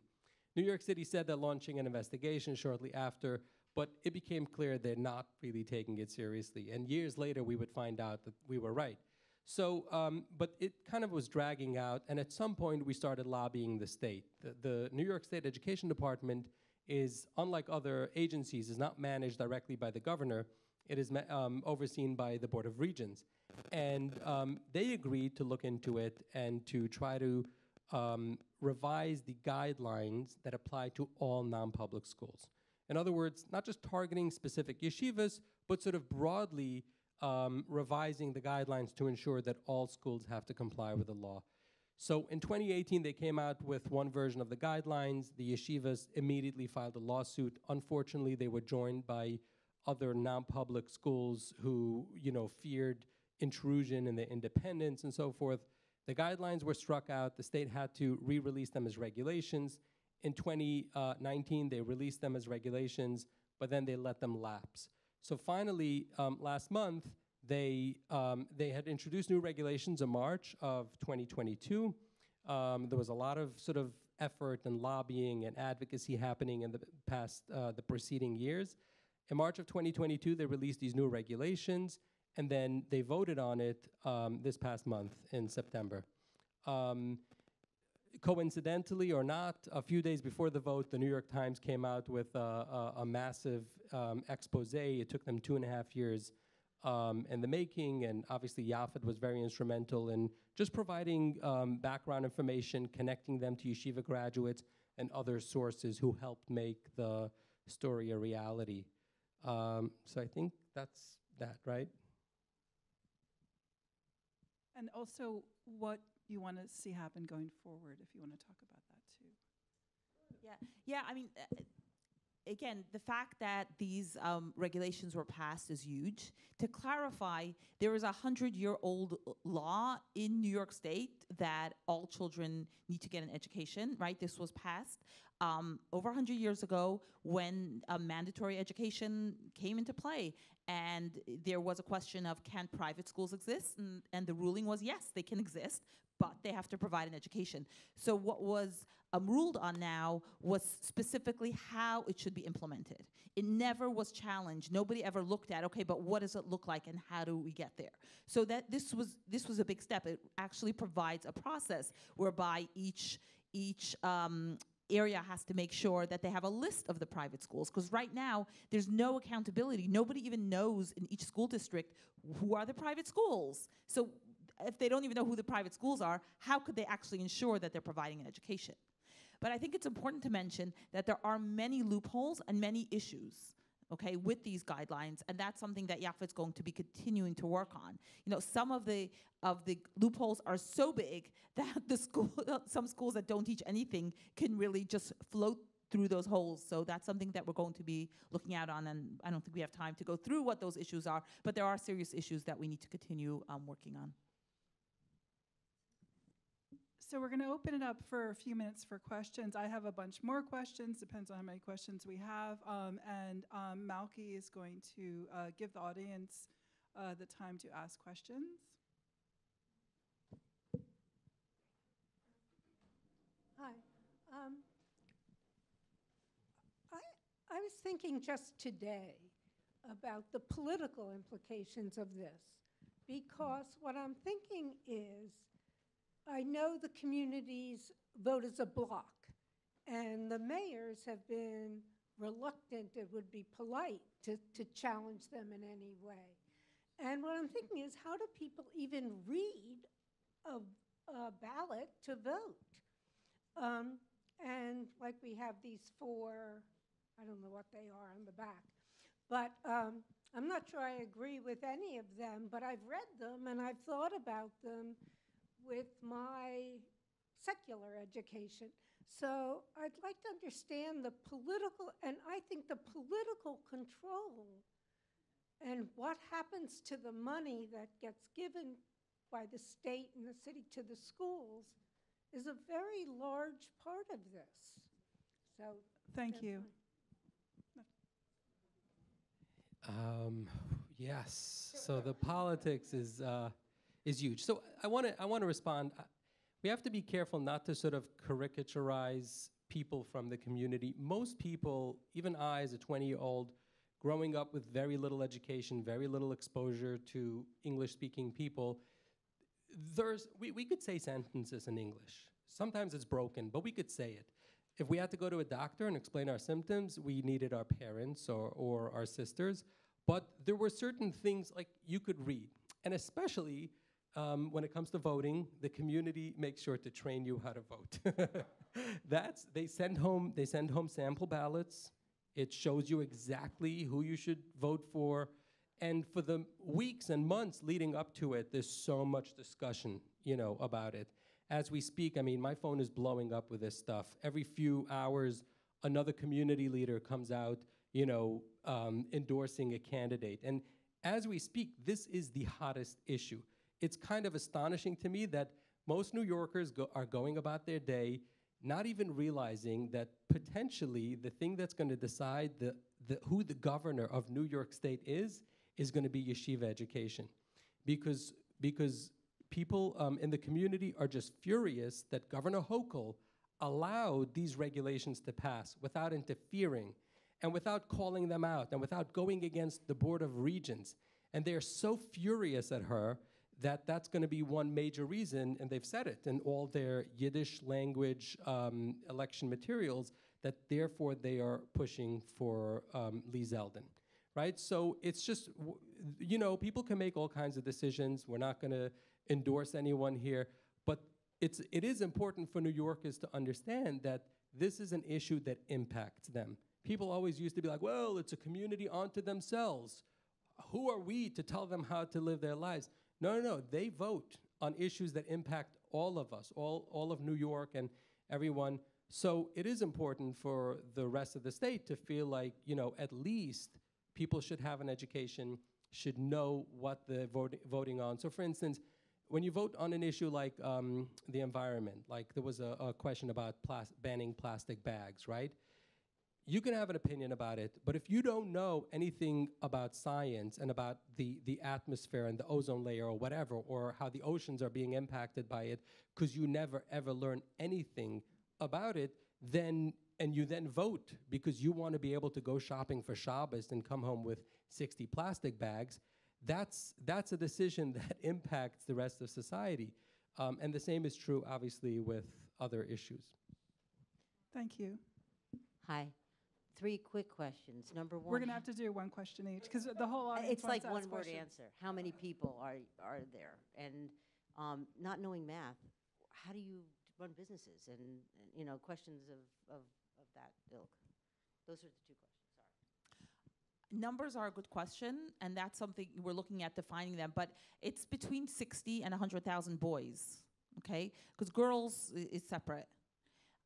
Speaker 3: New York City said they're launching an investigation shortly after, but it became clear they're not really taking it seriously. And years later, we would find out that we were right. So, um, but it kind of was dragging out, and at some point we started lobbying the state. The, the New York State Education Department is, unlike other agencies, is not managed directly by the governor. It is um, overseen by the Board of Regents. And um, they agreed to look into it and to try to um, revise the guidelines that apply to all non-public schools. In other words, not just targeting specific yeshivas, but sort of broadly um, revising the guidelines to ensure that all schools have to comply with the law. So in 2018, they came out with one version of the guidelines. The yeshivas immediately filed a lawsuit. Unfortunately, they were joined by other non-public schools who, you know, feared intrusion in the independence and so forth. The guidelines were struck out. The state had to re-release them as regulations. In 2019, they released them as regulations, but then they let them lapse. So finally, um, last month, they, um, they had introduced new regulations in March of 2022. Um, there was a lot of sort of effort and lobbying and advocacy happening in the past, uh, the preceding years. In March of 2022, they released these new regulations, and then they voted on it um, this past month in September. Um, coincidentally or not, a few days before the vote, the New York Times came out with a, a, a massive um, expose. It took them two and a half years um, in the making, and obviously Yaffed was very instrumental in just providing um, background information, connecting them to yeshiva graduates and other sources who helped make the story a reality. Um, so I think that's that, right?
Speaker 1: And also what you want to see happen going forward, if you want to talk about that too.
Speaker 2: Yeah, yeah. I mean, uh, again, the fact that these um, regulations were passed is huge. To clarify, there is a hundred-year-old law in New York State that all children need to get an education. Right? This was passed um, over 100 years ago when uh, mandatory education came into play. And there was a question of can private schools exist? And, and the ruling was yes, they can exist, but they have to provide an education. So what was um, ruled on now was specifically how it should be implemented. It never was challenged. Nobody ever looked at okay, but what does it look like and how do we get there? So that this was this was a big step. It actually provides a process whereby each each um, area has to make sure that they have a list of the private schools because right now there's no accountability nobody even knows in each school district who are the private schools so if they don't even know who the private schools are how could they actually ensure that they're providing an education? But i think it's important to mention that there are many loopholes and many issues okay with these guidelines and that's something that Yaffed's going to be continuing to work on. You know some of the of the loopholes are so big that the school some schools that don't teach anything can really just float through those holes. So that's something that we're going to be looking out on and i don't think we have time to go through what those issues are but there are serious issues that we need to continue um, working on
Speaker 1: So we're going to open it up for a few minutes for questions. I have a bunch more questions, depends on how many questions we have. Um, and um, Malky is going to uh, give the audience uh, the time to ask questions.
Speaker 5: Hi. Um, I, I was thinking just today about the political implications of this because what I'm thinking is I know the communities vote as a block, and the mayors have been reluctant, it would be polite, to, to challenge them in any way. And what I'm thinking is, how do people even read a, a ballot to vote? Um, and like we have these four, I don't know what they are on the back, but um, I'm not sure I agree with any of them, but I've read them and I've thought about them with my secular education. So I'd like to understand the political, and I think the political control and what happens to the money that gets given by the state and the city to the schools is a very large part of this. So
Speaker 1: Thank you.
Speaker 3: Um, yes. So the politics is uh, is huge. So I want to I want to respond. Uh, We have to be careful not to sort of caricaturize people from the community. Most people, even I, as a 20 year old, growing up with very little education, very little exposure to English speaking people, there's we, we could say sentences in English. Sometimes it's broken, but we could say it. If we had to go to a doctor and explain our symptoms, we needed our parents or, or our sisters. But there were certain things like you could read. And especially um, when it comes to voting, the community makes sure to train you how to vote. That's they send home they send home sample ballots. It shows you exactly who you should vote for. And for the weeks and months leading up to it, there's so much discussion, you know, about it. As we speak, I mean, my phone is blowing up with this stuff. Every few hours, another community leader comes out you know, um, endorsing a candidate. And as we speak, this is the hottest issue. It's kind of astonishing to me that most New Yorkers go, are going about their day not even realizing that potentially the thing that's going to decide the, the, who the governor of New York State is is going to be yeshiva education, because because people um, in the community are just furious that Governor Hochul allowed these regulations to pass without interfering and without calling them out and without going against the Board of Regents. And they're so furious at her that that's going to be one major reason, and they've said it in all their Yiddish language um, election materials, that therefore they are pushing for um, Lee Zeldin, right? So it's just, you know, people can make all kinds of decisions. We're not going to endorse anyone here, but it's, it is important for New Yorkers to understand that this is an issue that impacts them. People always used to be like, well, it's a community unto themselves. Who are we to tell them how to live their lives? No, no, no. They vote on issues that impact all of us, all, all of New York and everyone. So it is important for the rest of the state to feel like, you know, at least people should have an education, should know what they're voti- voting on. So, for instance, when you vote on an issue like um, the environment, like there was a, a question about plas- banning plastic bags, right? You can have an opinion about it, but if you don't know anything about science and about the, the atmosphere and the ozone layer or whatever, or how the oceans are being impacted by it, because you never ever learn anything about it, then and you then vote because you want to be able to go shopping for Shabbos and come home with 60 plastic bags, that's, that's a decision that impacts the rest of society. Um, and the same is true, obviously, with other issues.
Speaker 1: Thank you.
Speaker 6: Hi. Three quick questions. Number one.
Speaker 1: We're going to have to do one question each because the whole
Speaker 6: Uh,
Speaker 1: audience
Speaker 6: It's
Speaker 1: wants
Speaker 6: like
Speaker 1: to
Speaker 6: one
Speaker 1: ask
Speaker 6: word
Speaker 1: questions.
Speaker 6: answer. How many people are, are there? And um, not knowing math, how do you run businesses? And, and, you know, questions of, of, of that ilk. Those are the two questions, sorry.
Speaker 2: Numbers are a good question, and that's something we're looking at defining them. But it's between 60 and 100,000 boys, okay? Because girls is separate.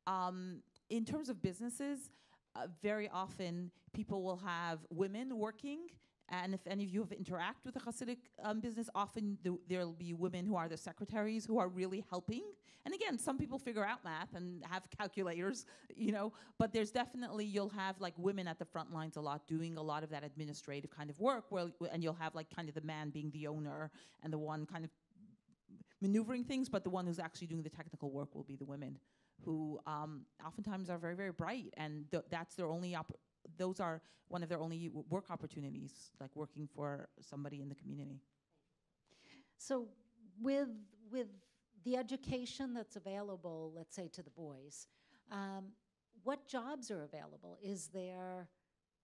Speaker 2: Um, in terms of businesses, uh, very often people will have women working. And if any of you have interacted with a Hasidic um, business, often th- there'll be women who are the secretaries who are really helping. And again, some people figure out math and have calculators, you know, but there's definitely you'll have like women at the front lines a lot doing a lot of that administrative kind of work. Where and you'll have like kind of the man being the owner and the one kind of maneuvering things, but the one who's actually doing the technical work will be the women, who um, oftentimes are very very bright, and th- that's their only those are one of their only work opportunities, like working for somebody in the community.
Speaker 7: So with, with the education that's available, let's say to the boys, um, what jobs are available? Is there,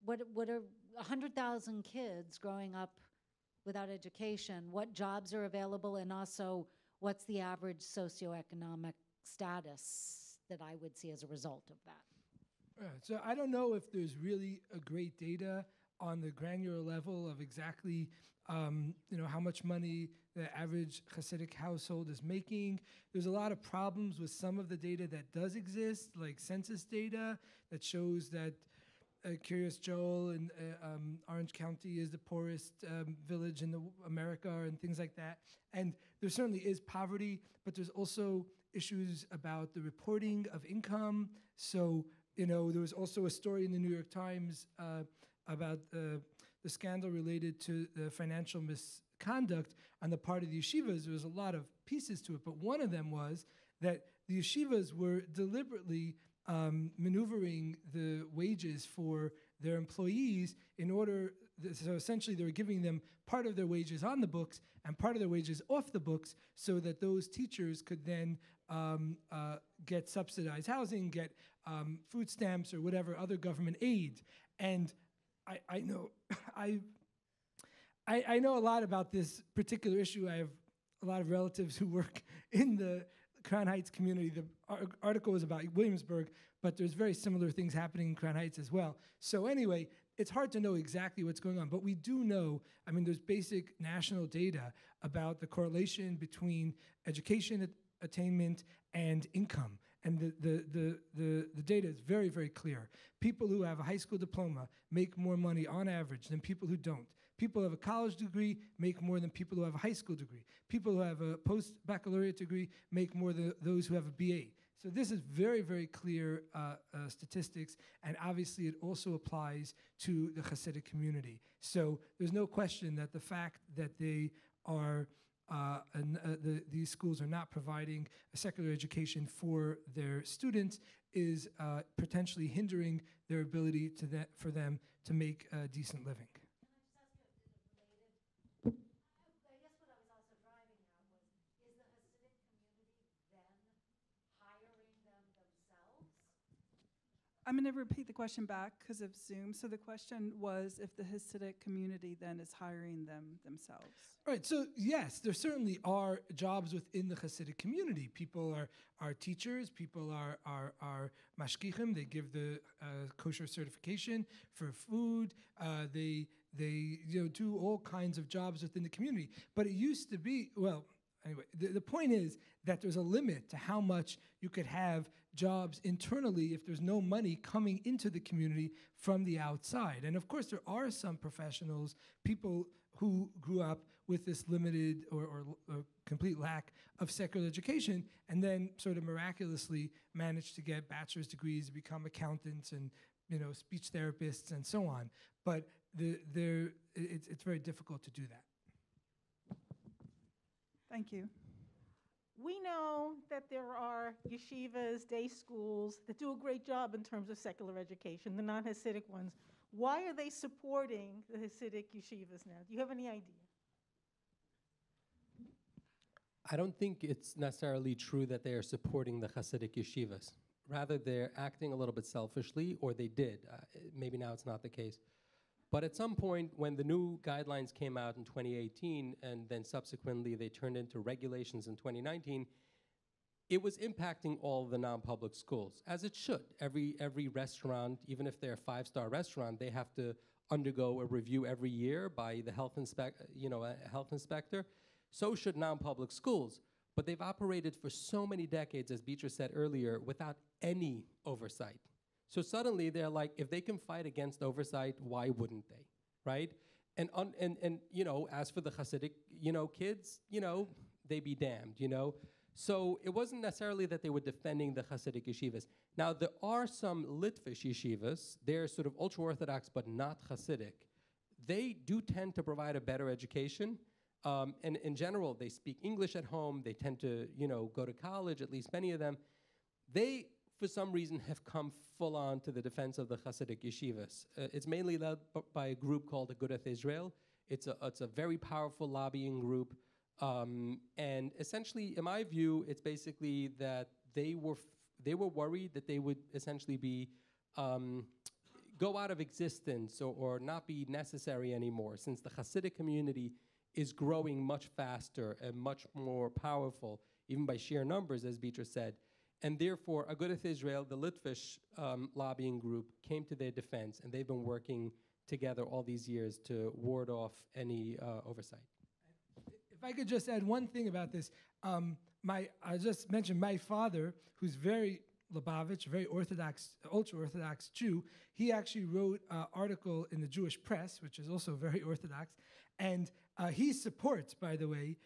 Speaker 7: what, what are, 100,000 kids growing up without education, what jobs are available? And also, what's the average socioeconomic status that I would see as a result of that?
Speaker 4: So I don't know if there's really a great data on the granular level of exactly um, you know how much money the average Hasidic household is making. There's a lot of problems with some of the data that does exist, like census data that shows that uh, Kiryas Joel in uh, um, Orange County is the poorest um, village in the America and things like that. And there certainly is poverty, but there's also issues about the reporting of income. So you know, there was also a story in the New York Times uh, about uh, the scandal related to the financial misconduct on the part of the yeshivas. There was a lot of pieces to it, but one of them was that the yeshivas were deliberately um, maneuvering the wages for their employees in order. So essentially, they were giving them part of their wages on the books and part of their wages off the books, so that those teachers could then um, uh, get subsidized housing, get um, food stamps, or whatever other government aid. And I, I know I, I I know a lot about this particular issue. I have a lot of relatives who work in the Crown Heights community. The ar- article was about Williamsburg, but there's very similar things happening in Crown Heights as well. So anyway, it's hard to know exactly what's going on, but we do know. I mean, there's basic national data about the correlation between education at- attainment and income. And the, the, the, the, the data is very, very clear. People who have a high school diploma make more money on average than people who don't. People who have a college degree make more than people who have a high school degree. People who have a post baccalaureate degree make more than those who have a BA. So this is very, very clear uh, uh, statistics, and obviously it also applies to the Hasidic community. So there's no question that the fact that they are uh, and, uh, the, these schools are not providing a secular education for their students is uh, potentially hindering their ability to that for them to make a decent living.
Speaker 1: I'm going to repeat the question back because of Zoom. So the question was if the Hasidic community then is hiring them themselves.
Speaker 4: Right. So yes, there certainly are jobs within the Hasidic community. People are are teachers. People are are are mashgichim. They give the uh, kosher certification for food. Uh, they they you know do all kinds of jobs within the community. But it used to be well. Anyway, the, the point is that there's a limit to how much you could have jobs internally if there's no money coming into the community from the outside. And of course, there are some professionals, people who grew up with this limited or, or, or, complete lack of secular education and then sort of miraculously managed to get bachelor's degrees, become accountants and you know speech therapists and so on. But the, it's, it's very difficult to do that.
Speaker 1: Thank you.
Speaker 8: We know that there are yeshivas, day schools that do a great job in terms of secular education, the non Hasidic ones. Why are they supporting the Hasidic yeshivas now? Do you have any idea?
Speaker 3: I don't think it's necessarily true that they are supporting the Hasidic yeshivas. Rather, they're acting a little bit selfishly, or they did. Uh, maybe now it's not the case. But at some point, when the new guidelines came out in 2018, and then subsequently they turned into regulations in 2019, it was impacting all the non-public schools, as it should. Every every restaurant, even if they're a five-star restaurant, they have to undergo a review every year by the health inspect, you know, health inspector. So should non-public schools. But they've operated for so many decades, as Beatrice said earlier, without any oversight. So suddenly they're like, if they can fight against oversight, why wouldn't they, right? And and and you know, as for the Hasidic, you know, kids, you know, they be damned, you know. So it wasn't necessarily that they were defending the Hasidic yeshivas. Now there are some Litvish yeshivas. They're sort of ultra orthodox, but not Hasidic. They do tend to provide a better education. Um, and in general, they speak English at home. They tend to, you know, go to college. At least many of them. They for some reason, have come full on to the defense of the Hasidic yeshivas. Uh, it's mainly led by a group called Agudath Israel. It's a, it's a very powerful lobbying group. Um, and essentially, in my view, it's basically that they were, they were worried that they would essentially be um, go out of existence or, or not be necessary anymore since the Hasidic community is growing much faster and much more powerful, even by sheer numbers, as Beatrice said, and therefore, Agudath Israel, the Litvish um, lobbying group, came to their defense, and they've been working together all these years to ward off any uh, oversight.
Speaker 4: If I could just add one thing about this, um, my I just mentioned my father, who's very Lubavitch, very Orthodox, ultra Orthodox Jew. He actually wrote an article in the Jewish press, which is also very Orthodox, and uh, he supports, by the way,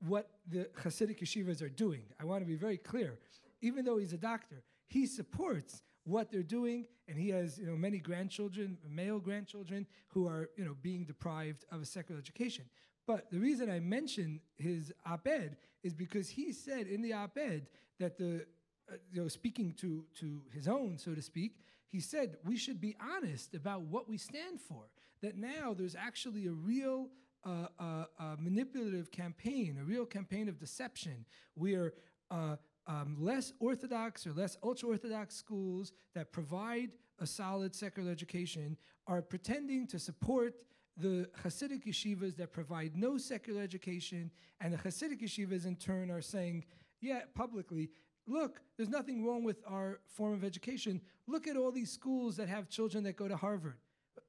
Speaker 4: what the Hasidic yeshivas are doing. I want to be very clear even though he's a doctor, he supports what they're doing, and he has you know many grandchildren, male grandchildren, who are you know being deprived of a secular education. But the reason I mention his op-ed is because he said in the op-ed that the uh, you know speaking to to his own, so to speak, he said we should be honest about what we stand for. That now there's actually a real uh, uh, uh manipulative campaign, a real campaign of deception, where uh, um, less orthodox or less ultra orthodox schools that provide a solid secular education are pretending to support the Hasidic yeshivas that provide no secular education, and the Hasidic yeshivas in turn are saying, yeah, publicly, look, there's nothing wrong with our form of education. Look at all these schools that have children that go to Harvard.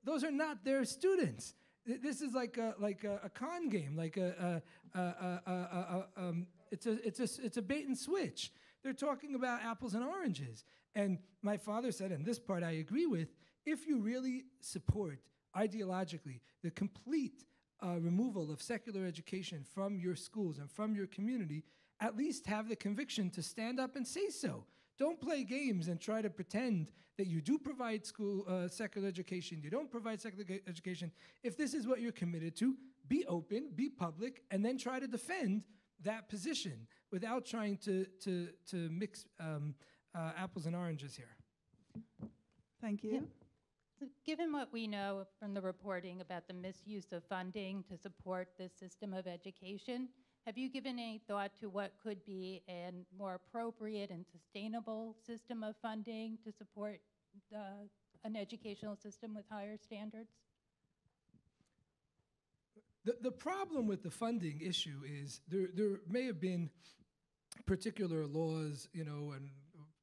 Speaker 4: Those are not their students. This is like a, like a, a con game, like a, a, a, um, it's a it's a it's a bait and switch. They're talking about apples and oranges. And my father said, and this part I agree with, if you really support ideologically the complete uh, removal of secular education from your schools and from your community, at least have the conviction to stand up and say so. Don't play games and try to pretend that you do provide school uh, secular education. You don't provide secular education. If this is what you're committed to, be open, be public, and then try to defend that position without trying to to to mix um, uh, apples and oranges here.
Speaker 1: Thank you.
Speaker 9: So Given what we know from the reporting about the misuse of funding to support this system of education, have you given any thought to what could be a more appropriate and sustainable system of funding to support uh, an educational system with higher standards?
Speaker 4: The, the problem with the funding issue is there, there may have been particular laws, you know, and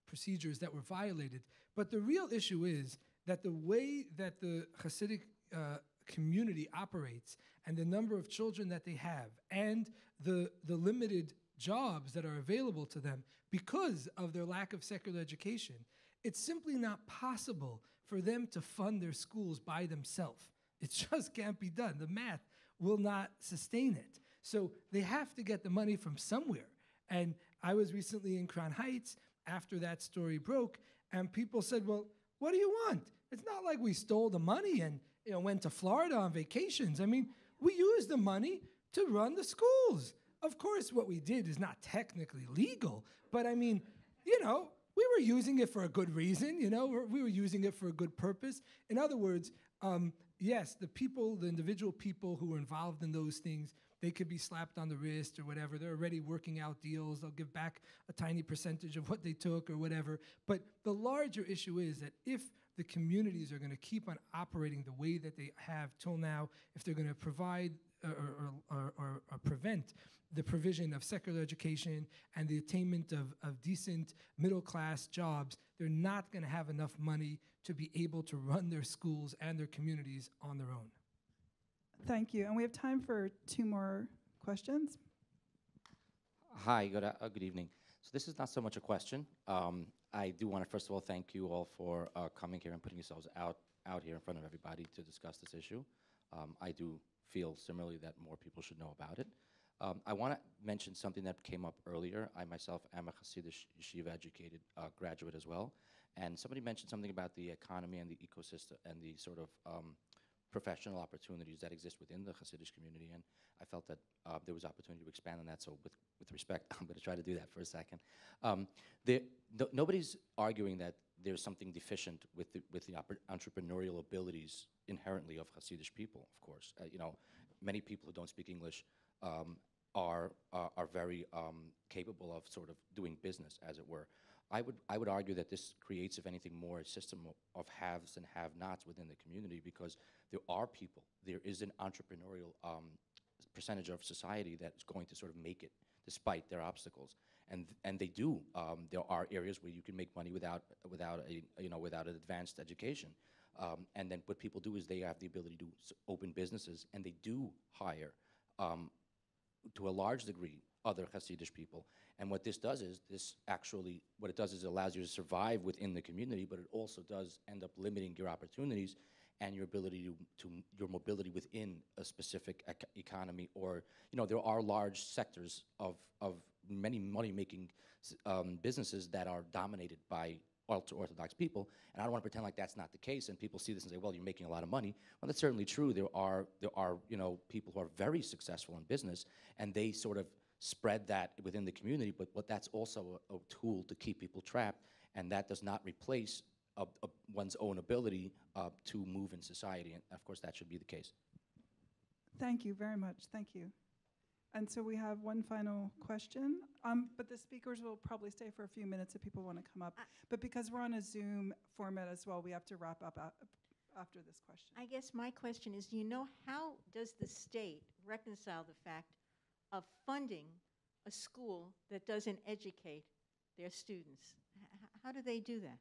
Speaker 4: procedures that were violated, but the real issue is that the way that the Hasidic uh, community operates and the number of children that they have and the, the limited jobs that are available to them because of their lack of secular education, it's simply not possible for them to fund their schools by themselves. It just can't be done. The math will not sustain it. So they have to get the money from somewhere. And I was recently in Crown Heights after that story broke, and people said, Well, what do you want? It's not like we stole the money and you know, went to Florida on vacations. I mean, we used the money to run the schools. Of course, what we did is not technically legal, but I mean, you know, we were using it for a good reason, you know, we're- were using it for a good purpose. In other words, um, yes, the people, the individual people who were involved in those things, they could be slapped on the wrist or whatever. They're already working out deals. They'll give back a tiny percentage of what they took or whatever. But the larger issue is that if the communities are going to keep on operating the way that they have till now, if they're going to provide or, or, or, or, or prevent the provision of secular education and the attainment of, of decent middle class jobs, they're not going to have enough money to be able to run their schools and their communities on their own.
Speaker 1: Thank you. And we have time for two more questions.
Speaker 10: Hi, good, uh, good evening. So this is not so much a question. Um, I do want to first of all thank you all for uh, coming here and putting yourselves out out here in front of everybody to discuss this issue. Um, I do feel similarly that more people should know about it. Um, I want to mention something that came up earlier. I myself am a Hasidic yeshiva educated uh, graduate as well, and somebody mentioned something about the economy and the ecosystem and the sort of um, professional opportunities that exist within the Hasidic community, and I felt that uh, there was opportunity to expand on that. So, with with respect, I'm going to try to do that for a second. Um, there, no, nobody's arguing that there's something deficient with the, with the entrepreneurial abilities inherently of Hasidic people. Of course, uh, you know, many people who don't speak English um, are are are very um, capable of sort of doing business, as it were. I would I would argue that this creates, if anything, more a system of, haves and have-nots within the community because there are people, there is an entrepreneurial um, percentage of society that is going to sort of make it despite their obstacles, and and they do. Um, there are areas where you can make money without without a you know without an advanced education, um, and then what people do is they have the ability to open businesses, and they do hire. Um, to a large degree, other Hasidic people. And what this does is, this actually, what it does is it allows you to survive within the community, but it also does end up limiting your opportunities and your ability to, to your mobility within a specific ec- economy. Or, you know, there are large sectors of, of many money-making um, businesses that are dominated by ultra-Orthodox people, and I don't want to pretend like that's not the case. And people see this and say, "Well, you're making a lot of money." Well, that's certainly true. There are there are you know people who are very successful in business, and they sort of spread that within the community. But but that's also a, a tool to keep people trapped, and that does not replace a, a, one's own ability uh, to move in society. And of course, that should be the case.
Speaker 1: Thank you very much. Thank you. And so we have one final question, um, but the speakers will probably stay for a few minutes if people want to come up.
Speaker 11: I-
Speaker 1: But because we're on a Zoom format as well, we have to wrap up after this question.
Speaker 11: I guess my question is, do you know how does the state reconcile the fact of funding a school that doesn't educate their students? H- h- How do they do that?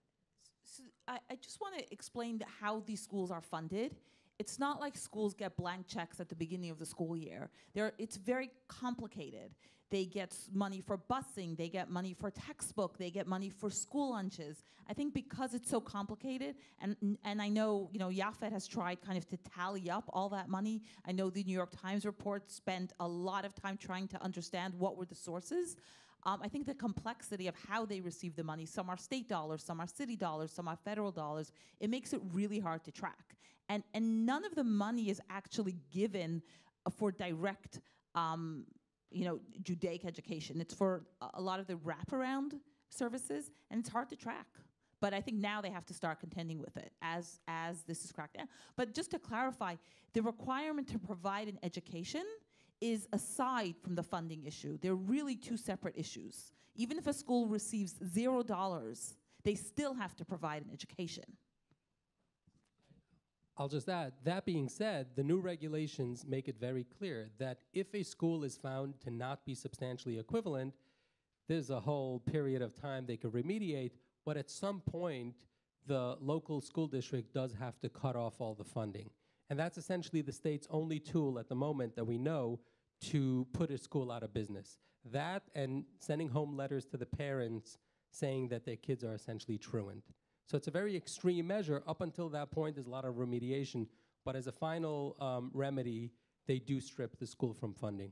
Speaker 2: So I, I just want to explain that how these schools are funded. It's not like schools get blank checks at the beginning of the school year. There, it's very complicated. They get money for busing, they get money for textbook, they get money for school lunches. I think because it's so complicated, and and I know you know Yaffed has tried kind of to tally up all that money. I know the New York Times report spent a lot of time trying to understand what were the sources. Um, I think the complexity of how they receive the money, some are state dollars, some are city dollars, some are federal dollars, it makes it really hard to track. And, and none of the money is actually given uh, for direct, um, you know, Judaic education. It's for a, lot of the wraparound services, and it's hard to track. But I think now they have to start contending with it as, as this is cracked down. But just to clarify, the requirement to provide an education is aside from the funding issue. They're really two separate issues. Even if a school receives zero dollars, they still have to provide an education.
Speaker 3: I'll just add, that being said, the new regulations make it very clear that if a school is found to not be substantially equivalent, there's a whole period of time they could remediate, but at some point, the local school district does have to cut off all the funding. And that's essentially the state's only tool at the moment that we know to put a school out of business. That and sending home letters to the parents saying that their kids are essentially truant. So it's a very extreme measure. Up until that point, there's a lot of remediation. But as a final um, remedy, they do strip the school from funding.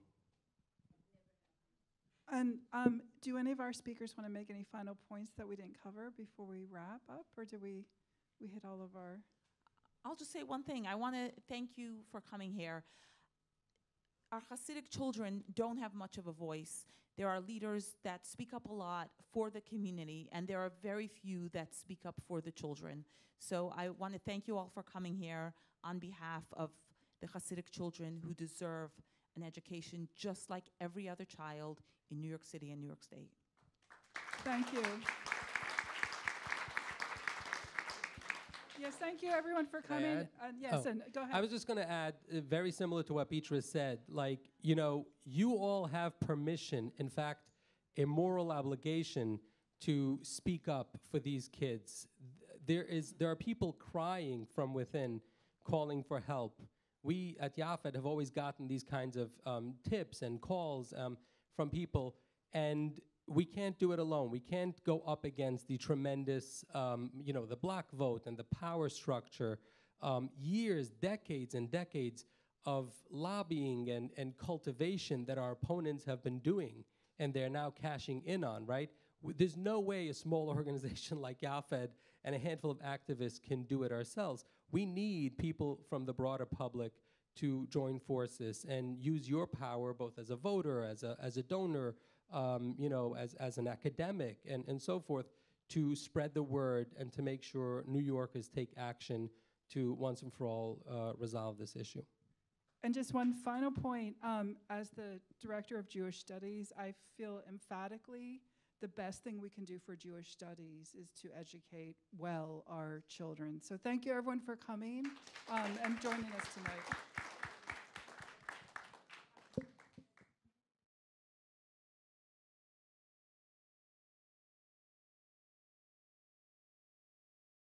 Speaker 1: And um, do any of our speakers want to make any final points that we didn't cover before we wrap up, or do we, we hit all of our?
Speaker 2: I'll just say one thing. I want to thank you for coming here. Our Hasidic children don't have much of a voice. There are leaders that speak up a lot for the community, and there are very few that speak up for the children. So I want to thank you all for coming here on behalf of the Hasidic children who deserve an education just like every other child in New York City and New York State.
Speaker 1: Thank you. Yes, thank you everyone for coming.
Speaker 3: add?
Speaker 1: Uh, yes,
Speaker 3: Oh,
Speaker 1: and go ahead.
Speaker 3: I was just going to add, uh, very similar to what Beatrice said, like, you know, you all have permission, in fact, a moral obligation to speak up for these kids. There is, there are people crying from within, calling for help. We at Yaffed have always gotten these kinds of um, tips and calls um, from people, and we can't do it alone. We can't go up against the tremendous, um, you know, the black vote and the power structure, um, years, decades, and decades of lobbying and, and cultivation that our opponents have been doing, and they're now cashing in on, right? There's no way a small organization like Yaffed and a handful of activists can do it ourselves. We need people from the broader public to join forces and use your power both as a voter, as a, as a donor, um, you know, as, as an academic, and, and so forth, to spread the word and to make sure New Yorkers take action to once and for all uh, resolve this issue.
Speaker 1: And just one final point, um, as the director of Jewish studies, I feel emphatically the best thing we can do for Jewish studies is to educate well our children. So thank you everyone for coming um, and joining us tonight.